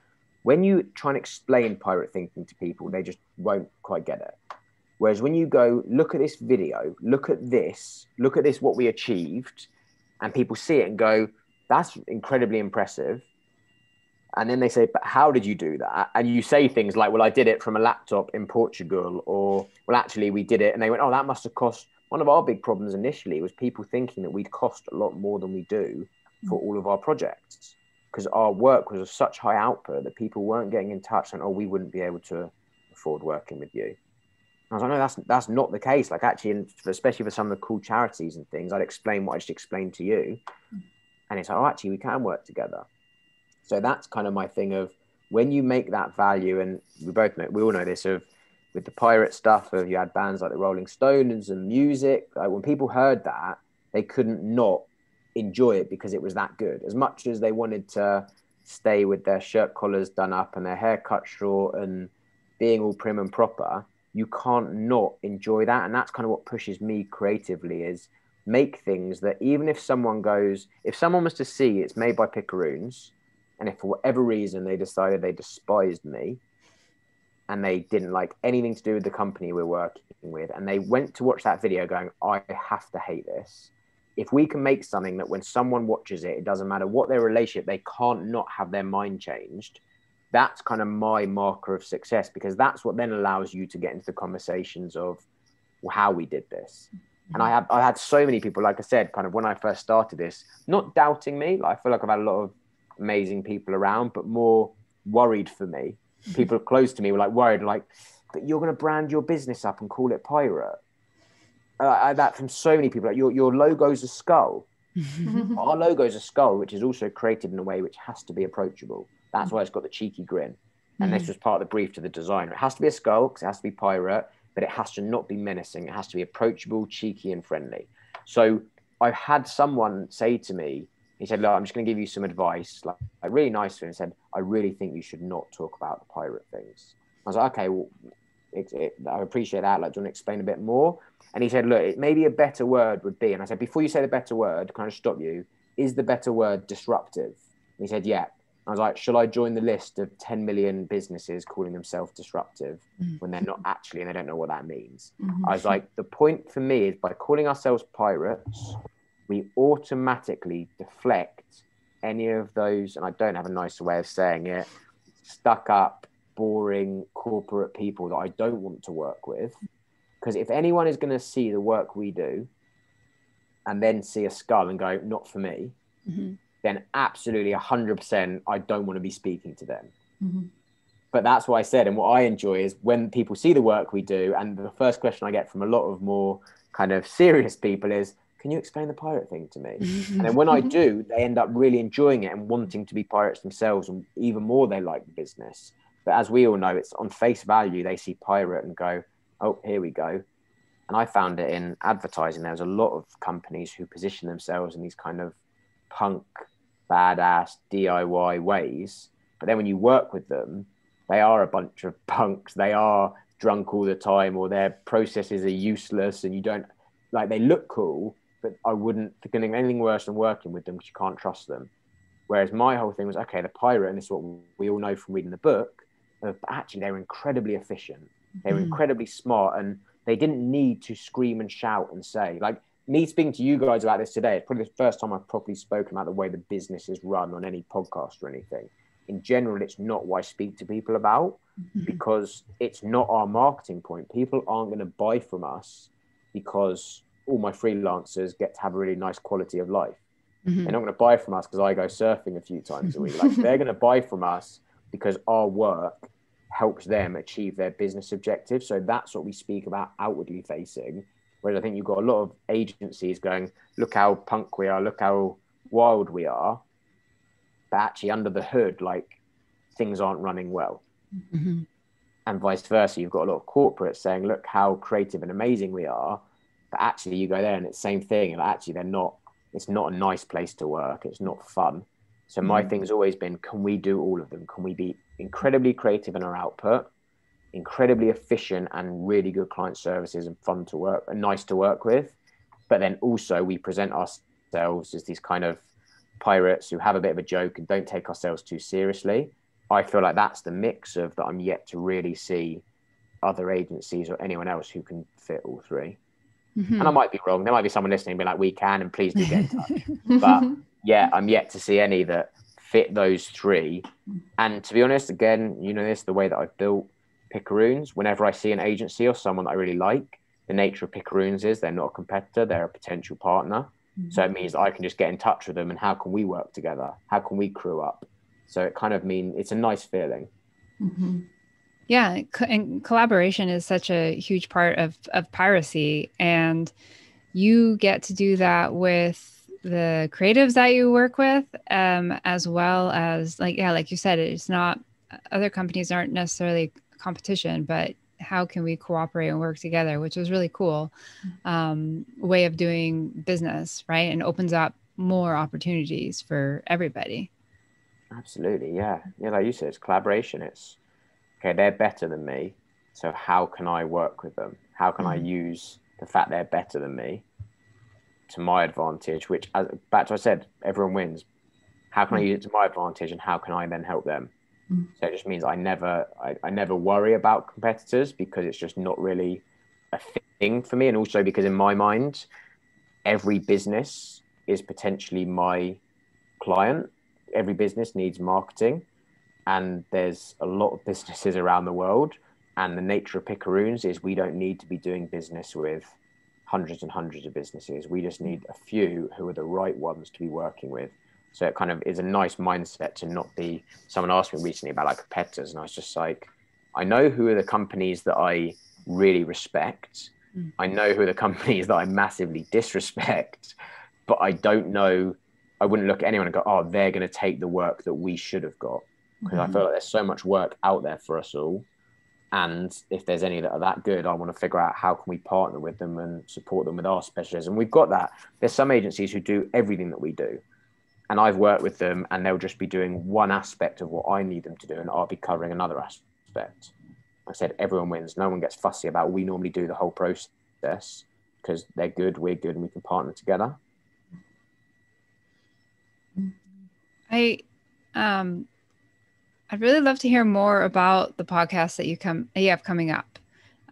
when you try and explain pirate thinking to people, they just won't quite get it. Whereas when you go, look at this video, look at this, look at this, what we achieved, and people see it and go, that's incredibly impressive. And then they say, but how did you do that? And you say things like, well, I did it from a laptop in Portugal, or, well, actually, we did it. And they went, oh, that must have cost. One of our big problems initially was people thinking that we'd cost a lot more than we do for mm. all of our projects because our work was of such high output that people weren't getting in touch and oh we wouldn't be able to afford working with you. I was like, no, that's that's not the case. Like actually, and especially for some of the cool charities and things, I'd explain what I just explained to you, and it's like, oh, actually, we can work together. So that's kind of my thing of when you make that value, and we both know, we all know this of with the pirate stuff of you had bands like the Rolling Stones and music. Like when people heard that, they couldn't not enjoy it because it was that good. As much as they wanted to stay with their shirt collars done up and their hair cut short and being all prim and proper, you can't not enjoy that. And that's kind of what pushes me creatively is make things that even if someone goes, if someone was to see it's made by Picaroons, and if for whatever reason they decided they despised me and they didn't like anything to do with the company we're working with, and they went to watch that video going, I have to hate this if we can make something that when someone watches it, it doesn't matter what their relationship, they can't not have their mind changed. That's kind of my marker of success because that's what then allows you to get into the conversations of how we did this. Mm-hmm. And I have I had so many people, like I said, kind of when I first started this, not doubting me. Like I feel like I've had a lot of amazing people around, but more worried for me. Mm-hmm. People close to me were like worried, like, but you're going to brand your business up and call it pirate uh, that from so many people. Like your your logo's a skull. Our logo's a skull, which is also created in a way which has to be approachable. That's why it's got the cheeky grin. And this mm. was part of the brief to the designer. It has to be a skull because it has to be pirate, but it has to not be menacing. It has to be approachable, cheeky, and friendly. So I've had someone say to me, he said, Look, I'm just going to give you some advice, like, like really nice to and said, I really think you should not talk about the pirate things. I was like, okay, well, it, it, I appreciate that. Like, do you want to explain a bit more? And he said, look, maybe a better word would be. And I said, before you say the better word, can I just stop you? Is the better word disruptive? And he said, yeah. I was like, shall I join the list of 10 million businesses calling themselves disruptive mm-hmm. when they're not actually and they don't know what that means? Mm-hmm. I was like, the point for me is by calling ourselves pirates, we automatically deflect any of those, and I don't have a nicer way of saying it, stuck up, boring corporate people that I don't want to work with because if anyone is going to see the work we do and then see a skull and go, not for me, mm-hmm. then absolutely 100% I don't want to be speaking to them. Mm-hmm. But that's what I said. And what I enjoy is when people see the work we do, and the first question I get from a lot of more kind of serious people is, can you explain the pirate thing to me? and then when I do, they end up really enjoying it and wanting to be pirates themselves, and even more they like the business. But as we all know, it's on face value, they see pirate and go, oh, here we go. And I found it in advertising. There's a lot of companies who position themselves in these kind of punk, badass, DIY ways. But then when you work with them, they are a bunch of punks. They are drunk all the time, or their processes are useless, and you don't like they look cool, but I wouldn't think anything worse than working with them because you can't trust them. Whereas my whole thing was okay, the pirate, and this is what we all know from reading the book, but actually they're incredibly efficient. They were mm. incredibly smart, and they didn't need to scream and shout and say like me speaking to you guys about this today. It's probably the first time I've properly spoken about the way the business is run on any podcast or anything. In general, it's not what I speak to people about mm-hmm. because it's not our marketing point. People aren't going to buy from us because all my freelancers get to have a really nice quality of life. Mm-hmm. They're not going to buy from us because I go surfing a few times a week. Like they're going to buy from us because our work helps them achieve their business objectives. So that's what we speak about outwardly facing. Whereas I think you've got a lot of agencies going, look how punk we are, look how wild we are. But actually, under the hood, like things aren't running well. Mm-hmm. And vice versa, you've got a lot of corporates saying, look how creative and amazing we are. But actually, you go there and it's the same thing. And actually, they're not it's not a nice place to work. It's not fun. So my mm. thing's always been, can we do all of them? Can we be incredibly creative in our output, incredibly efficient and really good client services and fun to work and nice to work with? But then also we present ourselves as these kind of pirates who have a bit of a joke and don't take ourselves too seriously. I feel like that's the mix of that I'm yet to really see other agencies or anyone else who can fit all 3 mm-hmm. And I might be wrong. There might be someone listening be like, we can, and please do get in touch. but yeah, I'm yet to see any that fit those three. And to be honest, again, you know this, the way that I've built Picaroons, whenever I see an agency or someone that I really like, the nature of Picaroons is they're not a competitor, they're a potential partner. Mm-hmm. So it means I can just get in touch with them and how can we work together? How can we crew up? So it kind of mean it's a nice feeling. Mm-hmm. Yeah, and collaboration is such a huge part of of piracy, and you get to do that with the creatives that you work with, um, as well as like yeah, like you said, it's not other companies aren't necessarily competition, but how can we cooperate and work together, which was really cool um, way of doing business, right? And opens up more opportunities for everybody. Absolutely, yeah, yeah. Like you said, it's collaboration. It's okay, they're better than me. So how can I work with them? How can mm-hmm. I use the fact they're better than me to my advantage? Which, as back to I said, everyone wins. How can. I use it to my advantage, and how can I then help them? Mm-hmm. So it just means I never, I, I never worry about competitors because it's just not really a thing for me, and also because in my mind, every business is potentially my client. Every business needs marketing and there's a lot of businesses around the world and the nature of picaroons is we don't need to be doing business with hundreds and hundreds of businesses we just need a few who are the right ones to be working with so it kind of is a nice mindset to not be someone asked me recently about like competitors and i was just like i know who are the companies that i really respect mm. i know who are the companies that i massively disrespect but i don't know i wouldn't look at anyone and go oh they're going to take the work that we should have got because mm-hmm. I feel like there's so much work out there for us all. And if there's any that are that good, I want to figure out how can we partner with them and support them with our specialism. We've got that. There's some agencies who do everything that we do. And I've worked with them and they'll just be doing one aspect of what I need them to do, and I'll be covering another aspect. I said everyone wins. No one gets fussy about we normally do the whole process because they're good, we're good, and we can partner together. I um I'd really love to hear more about the podcast that you come you have coming up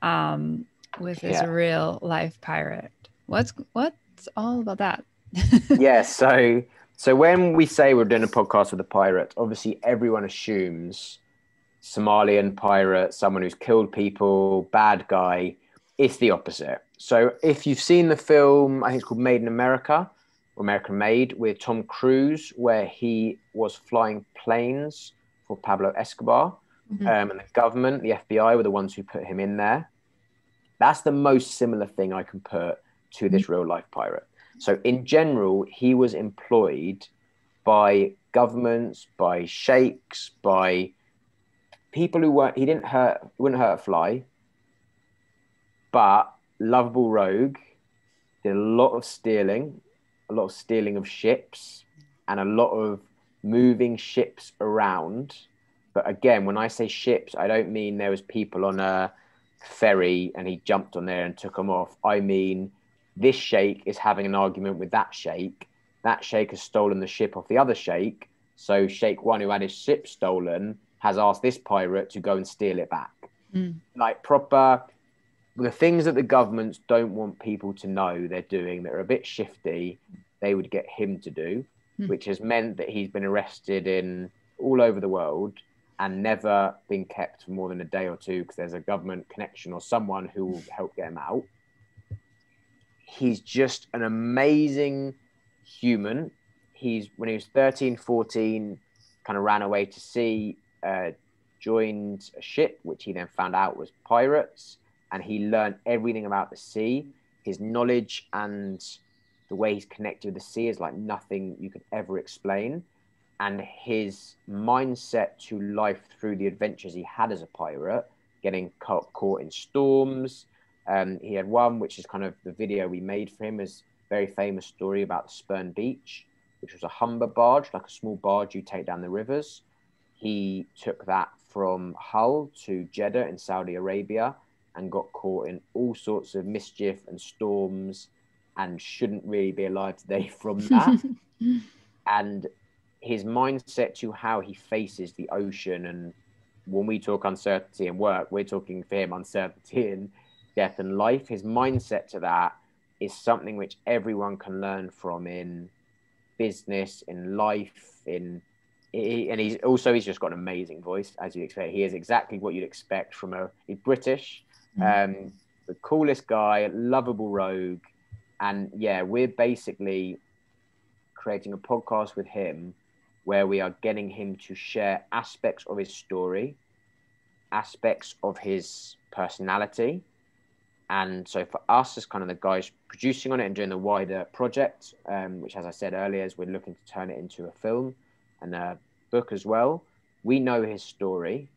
um, with this yeah. real life pirate. What's what's all about that? yeah, so so when we say we're doing a podcast with a pirate, obviously everyone assumes Somalian pirate, someone who's killed people, bad guy. It's the opposite. So if you've seen the film, I think it's called Made in America or American Made with Tom Cruise, where he was flying planes for Pablo Escobar. Mm-hmm. Um, and the government, the FBI, were the ones who put him in there. That's the most similar thing I can put to this mm-hmm. real life pirate. So, in general, he was employed by governments, by sheikhs, by people who weren't, he didn't hurt, wouldn't hurt a fly, but lovable rogue, did a lot of stealing, a lot of stealing of ships, and a lot of moving ships around. But again, when I say ships, I don't mean there was people on a ferry and he jumped on there and took them off. I mean this sheikh is having an argument with that sheikh. That sheikh has stolen the ship off the other sheikh. So Sheikh One, who had his ship stolen, has asked this pirate to go and steal it back. Mm. Like proper, the things that the governments don't want people to know they're doing that are a bit shifty, they would get him to do, Mm. which has meant that he's been arrested in all over the world and never been kept for more than a day or two because there's a government connection or someone who will help get him out. He's just an amazing human. He's when he was 13, 14, kind of ran away to sea, uh, joined a ship, which he then found out was pirates, and he learned everything about the sea. His knowledge and the way he's connected with the sea is like nothing you could ever explain. And his mindset to life through the adventures he had as a pirate, getting caught, caught in storms. Um, he had one, which is kind of the video we made for him, is very famous story about the Spurn Beach, which was a Humber barge, like a small barge you take down the rivers. He took that from Hull to Jeddah in Saudi Arabia and got caught in all sorts of mischief and storms and shouldn't really be alive today from that. and his mindset to how he faces the ocean and when we talk uncertainty and work, we're talking for him uncertainty in death and life. His mindset to that is something which everyone can learn from in business, in life, in and he's also he's just got an amazing voice, as you expect. He is exactly what you'd expect from a he's British, um, the coolest guy, lovable rogue, and yeah, we're basically creating a podcast with him where we are getting him to share aspects of his story, aspects of his personality. And so for us, as kind of the guys producing on it and doing the wider project, um, which, as I said earlier, is we're looking to turn it into a film and a book as well. We know his story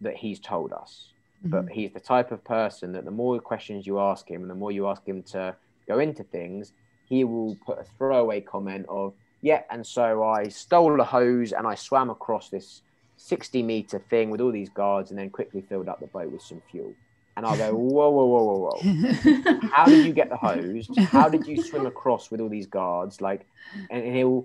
that he's told us, but he's the type of person that the more questions you ask him and the more you ask him to go into things, he will put a throwaway comment of, yeah, and so I stole a hose and I swam across this 60 meter thing with all these guards and then quickly filled up the boat with some fuel. And I'll go, whoa, whoa, whoa, whoa, whoa. How did you get the hose? How did you swim across with all these guards? Like, and he'll,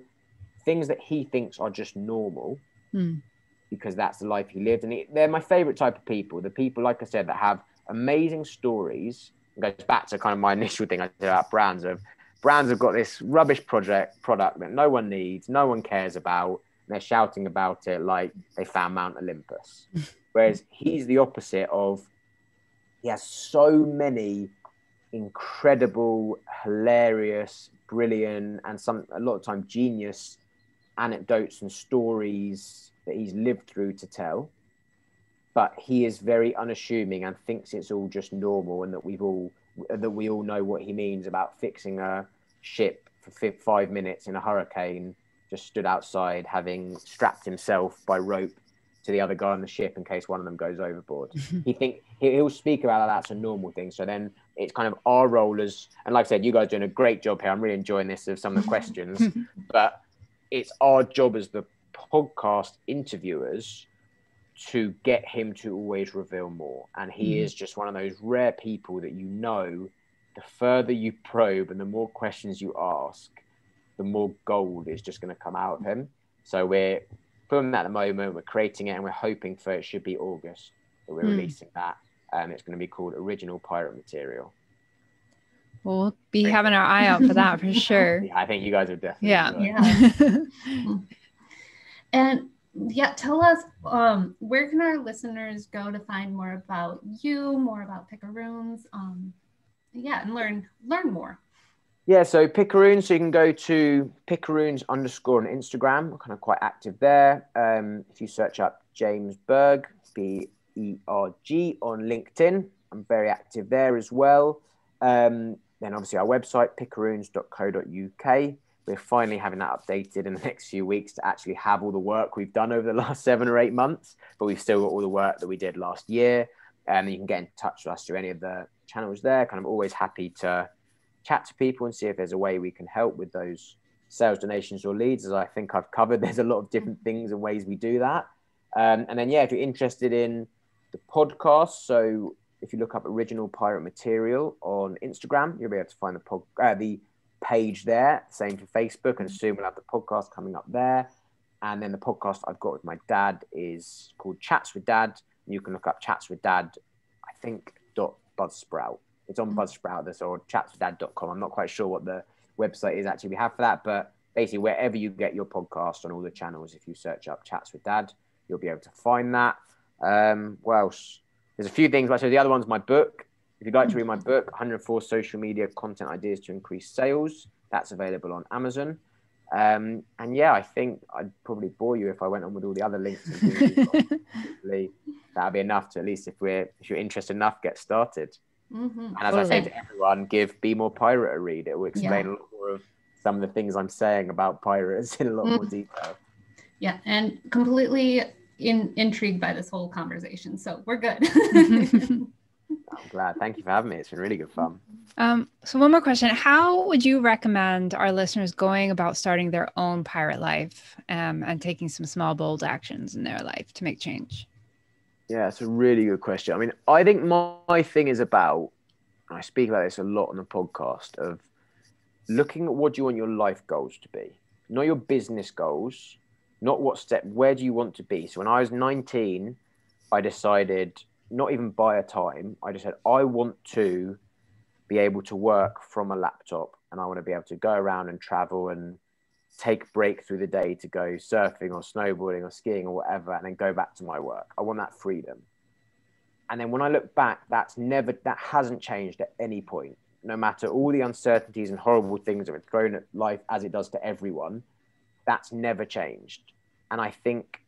things that he thinks are just normal Mm. because that's the life he lived. And he, they're my favorite type of people. The people, like I said, that have amazing stories. Goes back to kind of my initial thing I said about brands of brands have got this rubbish project product that no one needs, no one cares about. And they're shouting about it like they found Mount Olympus. Whereas he's the opposite of he has so many incredible, hilarious, brilliant, and some a lot of time genius anecdotes and stories that he's lived through to tell. But he is very unassuming and thinks it's all just normal, and that we've all that we all know what he means about fixing a ship for five minutes in a hurricane. Just stood outside, having strapped himself by rope to the other guy on the ship in case one of them goes overboard. he think he- he'll speak about that. That's a normal thing. So then it's kind of our role as, and like I said, you guys are doing a great job here. I'm really enjoying this of some of the questions, but it's our job as the podcast interviewers to get him to always reveal more. And he Mhm. is just one of those rare people that you know, the further you probe and the more questions you ask, the more gold is just going to come out of him. So we're filming that at the moment, we're creating it, and we're hoping for it should be August that we're Hmm. releasing that. And it's going to be called Original Pirate Material. We'll be having our eye out for that for sure. Yeah, I think you guys are definitely. Yeah. Yeah. And yeah, tell us um, where can our listeners go to find more about you, more about Picaroons, um, yeah, and learn learn more. Yeah, so Picaroons, so you can go to Picaroons underscore on Instagram. We're kind of quite active there. Um, if you search up James Berg, B E R G on LinkedIn, I'm very active there as well. Um, then obviously our website, picaroons.co.uk. We're finally having that updated in the next few weeks to actually have all the work we've done over the last seven or eight months, but we've still got all the work that we did last year. And you can get in touch with us through any of the channels there. Kind of always happy to chat to people and see if there's a way we can help with those sales donations or leads. As I think I've covered, there's a lot of different things and ways we do that. Um, and then, yeah, if you're interested in the podcast, so if you look up Original Pirate Material on Instagram, you'll be able to find the pod, uh, the page there. Same for Facebook, and soon we'll have the podcast coming up there. and then the podcast I've got with my dad is called Chats with Dad. You can look up Chats with Dad, I think, dot Buzzsprout. It's on Buzzsprout, this or chatswithdad.com. I'm not quite sure what the website is actually we have for that, but basically wherever you get your podcast on all the channels, if you search up Chats with Dad, you'll be able to find that. Um, what else? There's a few things. So the other one's my book. If you'd like to read my book, 104 Social Media Content Ideas to Increase Sales, that's available on Amazon. Um, and yeah, I think I'd probably bore you if I went on with all the other links. that'd be enough to at least if we're if you're interested enough, get started. Mm-hmm. And as I say to everyone, give Be More Pirate a read. It will explain yeah. a lot more of some of the things I'm saying about pirates in a lot mm-hmm. more detail. Yeah, and completely in, intrigued by this whole conversation. So we're good. I'm glad. Thank you for having me. It's been really good fun. Um, so, one more question How would you recommend our listeners going about starting their own pirate life um, and taking some small, bold actions in their life to make change? Yeah, it's a really good question. I mean, I think my, my thing is about, I speak about this a lot on the podcast, of looking at what you want your life goals to be, not your business goals, not what step, where do you want to be? So, when I was 19, I decided not even by a time. I just said, I want to be able to work from a laptop and I want to be able to go around and travel and take break through the day to go surfing or snowboarding or skiing or whatever and then go back to my work. I want that freedom. And then when I look back, that's never that hasn't changed at any point. No matter all the uncertainties and horrible things that have thrown at life as it does to everyone, that's never changed. And I think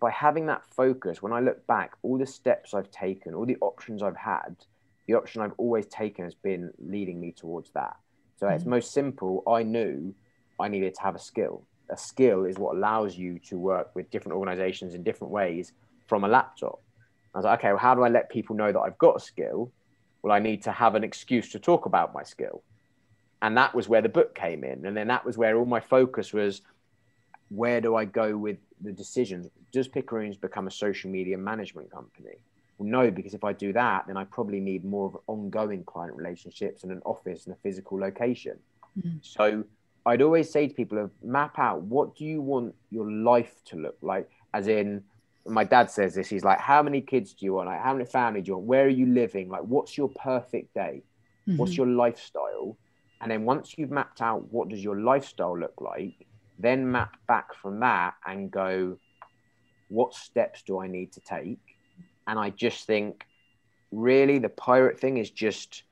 by having that focus, when I look back, all the steps I've taken, all the options I've had, the option I've always taken has been leading me towards that. So mm-hmm. it's most simple. I knew I needed to have a skill. A skill is what allows you to work with different organizations in different ways from a laptop. I was like, okay, well, how do I let people know that I've got a skill? Well, I need to have an excuse to talk about my skill. And that was where the book came in. And then that was where all my focus was where do I go with the decisions? Does Picaroons become a social media management company? Well, no, because if I do that, then I probably need more of ongoing client relationships and an office and a physical location. Mm. So I'd always say to people, of map out what do you want your life to look like? As in, my dad says this. He's like, how many kids do you want? Like, how many family do you want? Where are you living? Like, what's your perfect day? Mm-hmm. What's your lifestyle? And then once you've mapped out what does your lifestyle look like, then map back from that and go, what steps do I need to take? And I just think, really, the pirate thing is just,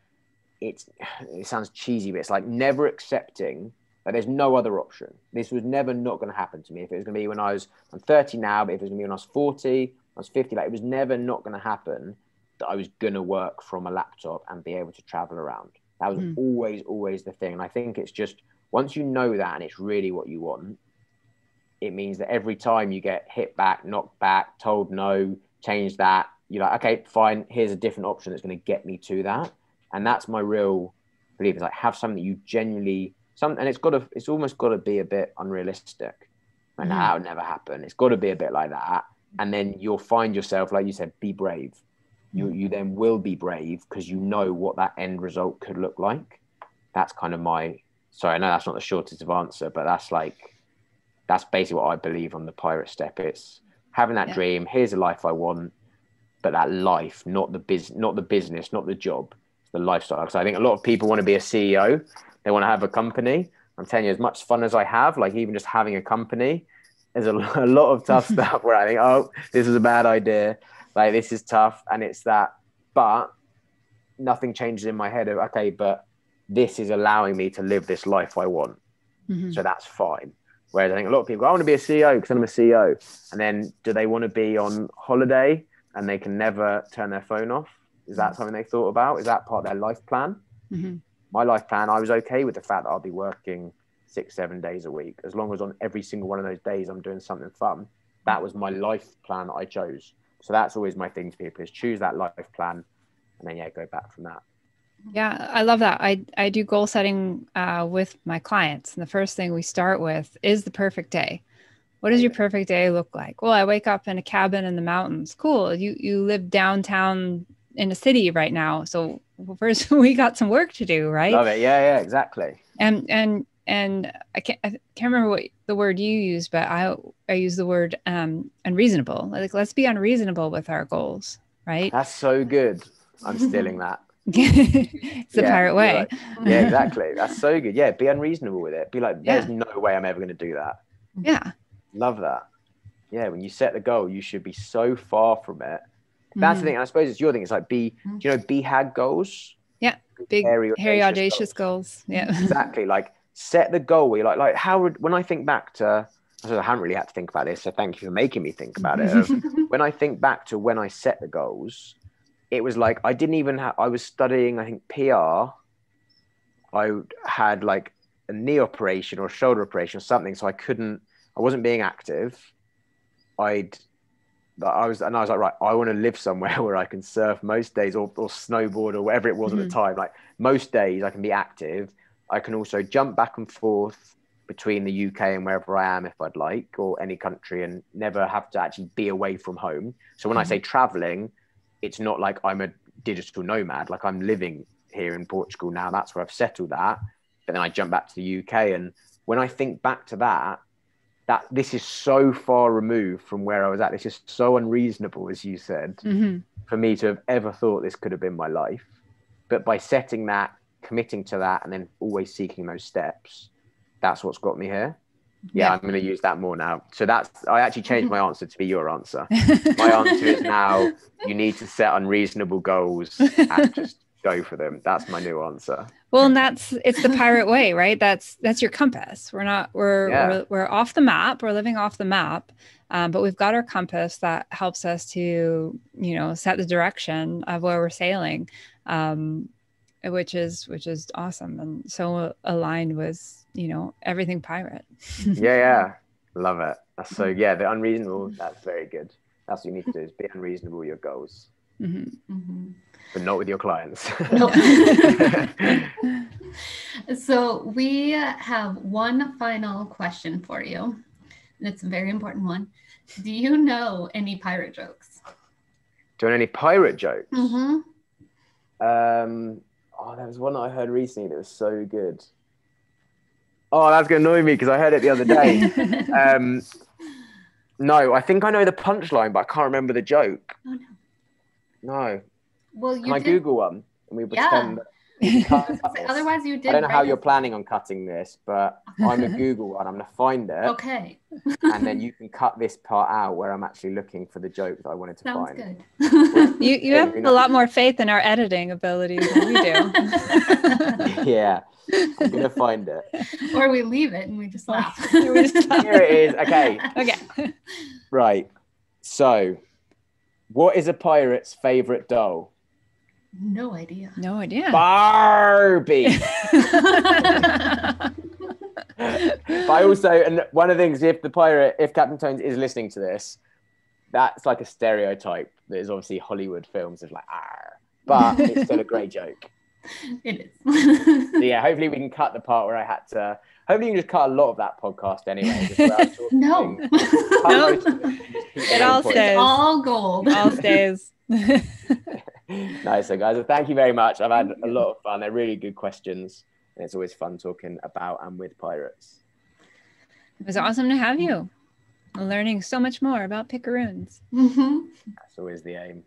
it's, it sounds cheesy, but it's like never accepting that there's no other option. This was never not going to happen to me. If it was going to be when I was, I'm 30 now, but if it was going to be when I was 40, I was 50, like it was never not going to happen that I was going to work from a laptop and be able to travel around. That was mm. always, always the thing. And I think it's just once you know that and it's really what you want, it means that every time you get hit back, knocked back, told no, change that, you're like, okay, fine, here's a different option that's going to get me to that. And that's my real belief is like have something that you genuinely some and it's got to it's almost got to be a bit unrealistic. And mm-hmm. that'll never happen. It's got to be a bit like that. And then you'll find yourself, like you said, be brave. You you then will be brave because you know what that end result could look like. That's kind of my sorry, I know that's not the shortest of answer, but that's like that's basically what I believe on the pirate step. It's having that yeah. dream. Here's a life I want, but that life, not the biz, not the business, not the job, the lifestyle. Because I think a lot of people want to be a CEO. They want to have a company. I'm telling you, as much fun as I have, like even just having a company, there's a, a lot of tough stuff where I think, oh, this is a bad idea. Like this is tough, and it's that. But nothing changes in my head of okay, but this is allowing me to live this life I want. Mm-hmm. So that's fine. Whereas I think a lot of people go, I want to be a CEO because I'm a CEO. And then do they want to be on holiday and they can never turn their phone off? Is that mm-hmm. something they thought about? Is that part of their life plan? Mm-hmm. My life plan, I was okay with the fact that I'll be working six, seven days a week. As long as on every single one of those days I'm doing something fun. That was my life plan I chose. So that's always my thing to people is choose that life plan and then yeah, go back from that. Yeah, I love that. I, I do goal setting uh, with my clients. And the first thing we start with is the perfect day. What does your perfect day look like? Well, I wake up in a cabin in the mountains. Cool. You you live downtown in a city right now. So first we got some work to do, right? Love it. Yeah, yeah, exactly. And and and I can't I can't remember what the word you used, but I I use the word um, unreasonable. Like let's be unreasonable with our goals, right? That's so good. I'm stealing that. It's the Yeah, pirate way. right. Yeah, exactly. That's so good. Yeah, be unreasonable with it. Be like, Yeah. there's no way I'm ever going to do that. Yeah. Love that. Yeah, when you set the goal, you should be so far from it. That's the mm. thing. I suppose it's your thing. It's like be. Do you know be BHAG goals? Yeah. Big, hairy, hairy, audacious audacious goals. Yeah. exactly like set the goal where you're like like how would when i think back to I I haven't really had to think about this, so thank you for making me think about it. when I think back to when I set the goals, it was like I didn't even have. I was studying, I think PR. I had like a knee operation or shoulder operation or something, so I couldn't. I wasn't being active. I'd. I was, and I was like, right, I want to live somewhere where I can surf most days, or, or snowboard, or whatever it was at the mm-hmm. time. Like most days, I can be active. I can also jump back and forth between the UK and wherever I am if I'd like, or any country, and never have to actually be away from home. So when I mm-hmm. say traveling, it's not like I'm a digital nomad. Like I'm living here in Portugal now. That's where I've settled that. But then I jump back to the UK, and when I think back to that, that this is so far removed from where I was at. This is so unreasonable, as you said, Mhm. for me to have ever thought this could have been my life. But by setting that, committing to that, and then always seeking those steps, that's what's got me here. Yeah, Yeah. I'm going to use that more now. So that's I actually changed my answer to be your answer. My answer is now you need to set unreasonable goals and just go for them. That's my new answer. Well, and that's it's the pirate way, right? That's that's your compass. We're not we're Yeah. we're, we're off the map. We're living off the map, um, but we've got our compass that helps us to you know set the direction of where we're sailing, um, which is which is awesome and so aligned with you know everything pirate. Yeah, yeah. Love it. So yeah, the unreasonable, that's very good. That's what you need to do is be unreasonable with your goals, Mhm. Mhm. but not with your clients. Nope. so we have one final question for you. and It's a very important one. Do you know any pirate jokes? Do you want any pirate jokes? Mm-hmm. Um, oh, there was one I heard recently that was so good. Oh, that's gonna annoy me because I heard it the other day. um, no, I think I know the punchline, but I can't remember the joke. Oh, no. No, Well, you can I did. Google one and we pretend? We So? Otherwise, you did. I don't know how write you're planning on cutting this, but I'm a Google one. I'm gonna find it, Okay, and then you can cut this part out where I'm actually looking for the joke that I wanted to sounds find. good. You you have a lot more faith in our editing abilities than we do. yeah, I'm gonna find it. or we leave it and we just laugh. We just laugh. Here it is. Okay, okay. right. So, what is a pirate's favorite doll? No idea. No idea. Barbie. but I also, and one of the things, if the pirate, if Captain Tones is listening to this, that's like a stereotype that is obviously Hollywood films of like, Arr. but it's still a great joke. it So yeah, hopefully we can cut the part where I had to. Hopefully you can just cut a lot of that podcast anyway. just where I was talking. no. No. it and just keep the It main all points. stays. All gold. All stays. nice, so guys. Well, thank you very much. I've had a lot of fun. They're really good questions, and it's always fun talking about and with pirates. It was awesome to have you. Learning so much more about picaroons. Mhm. That's always the aim.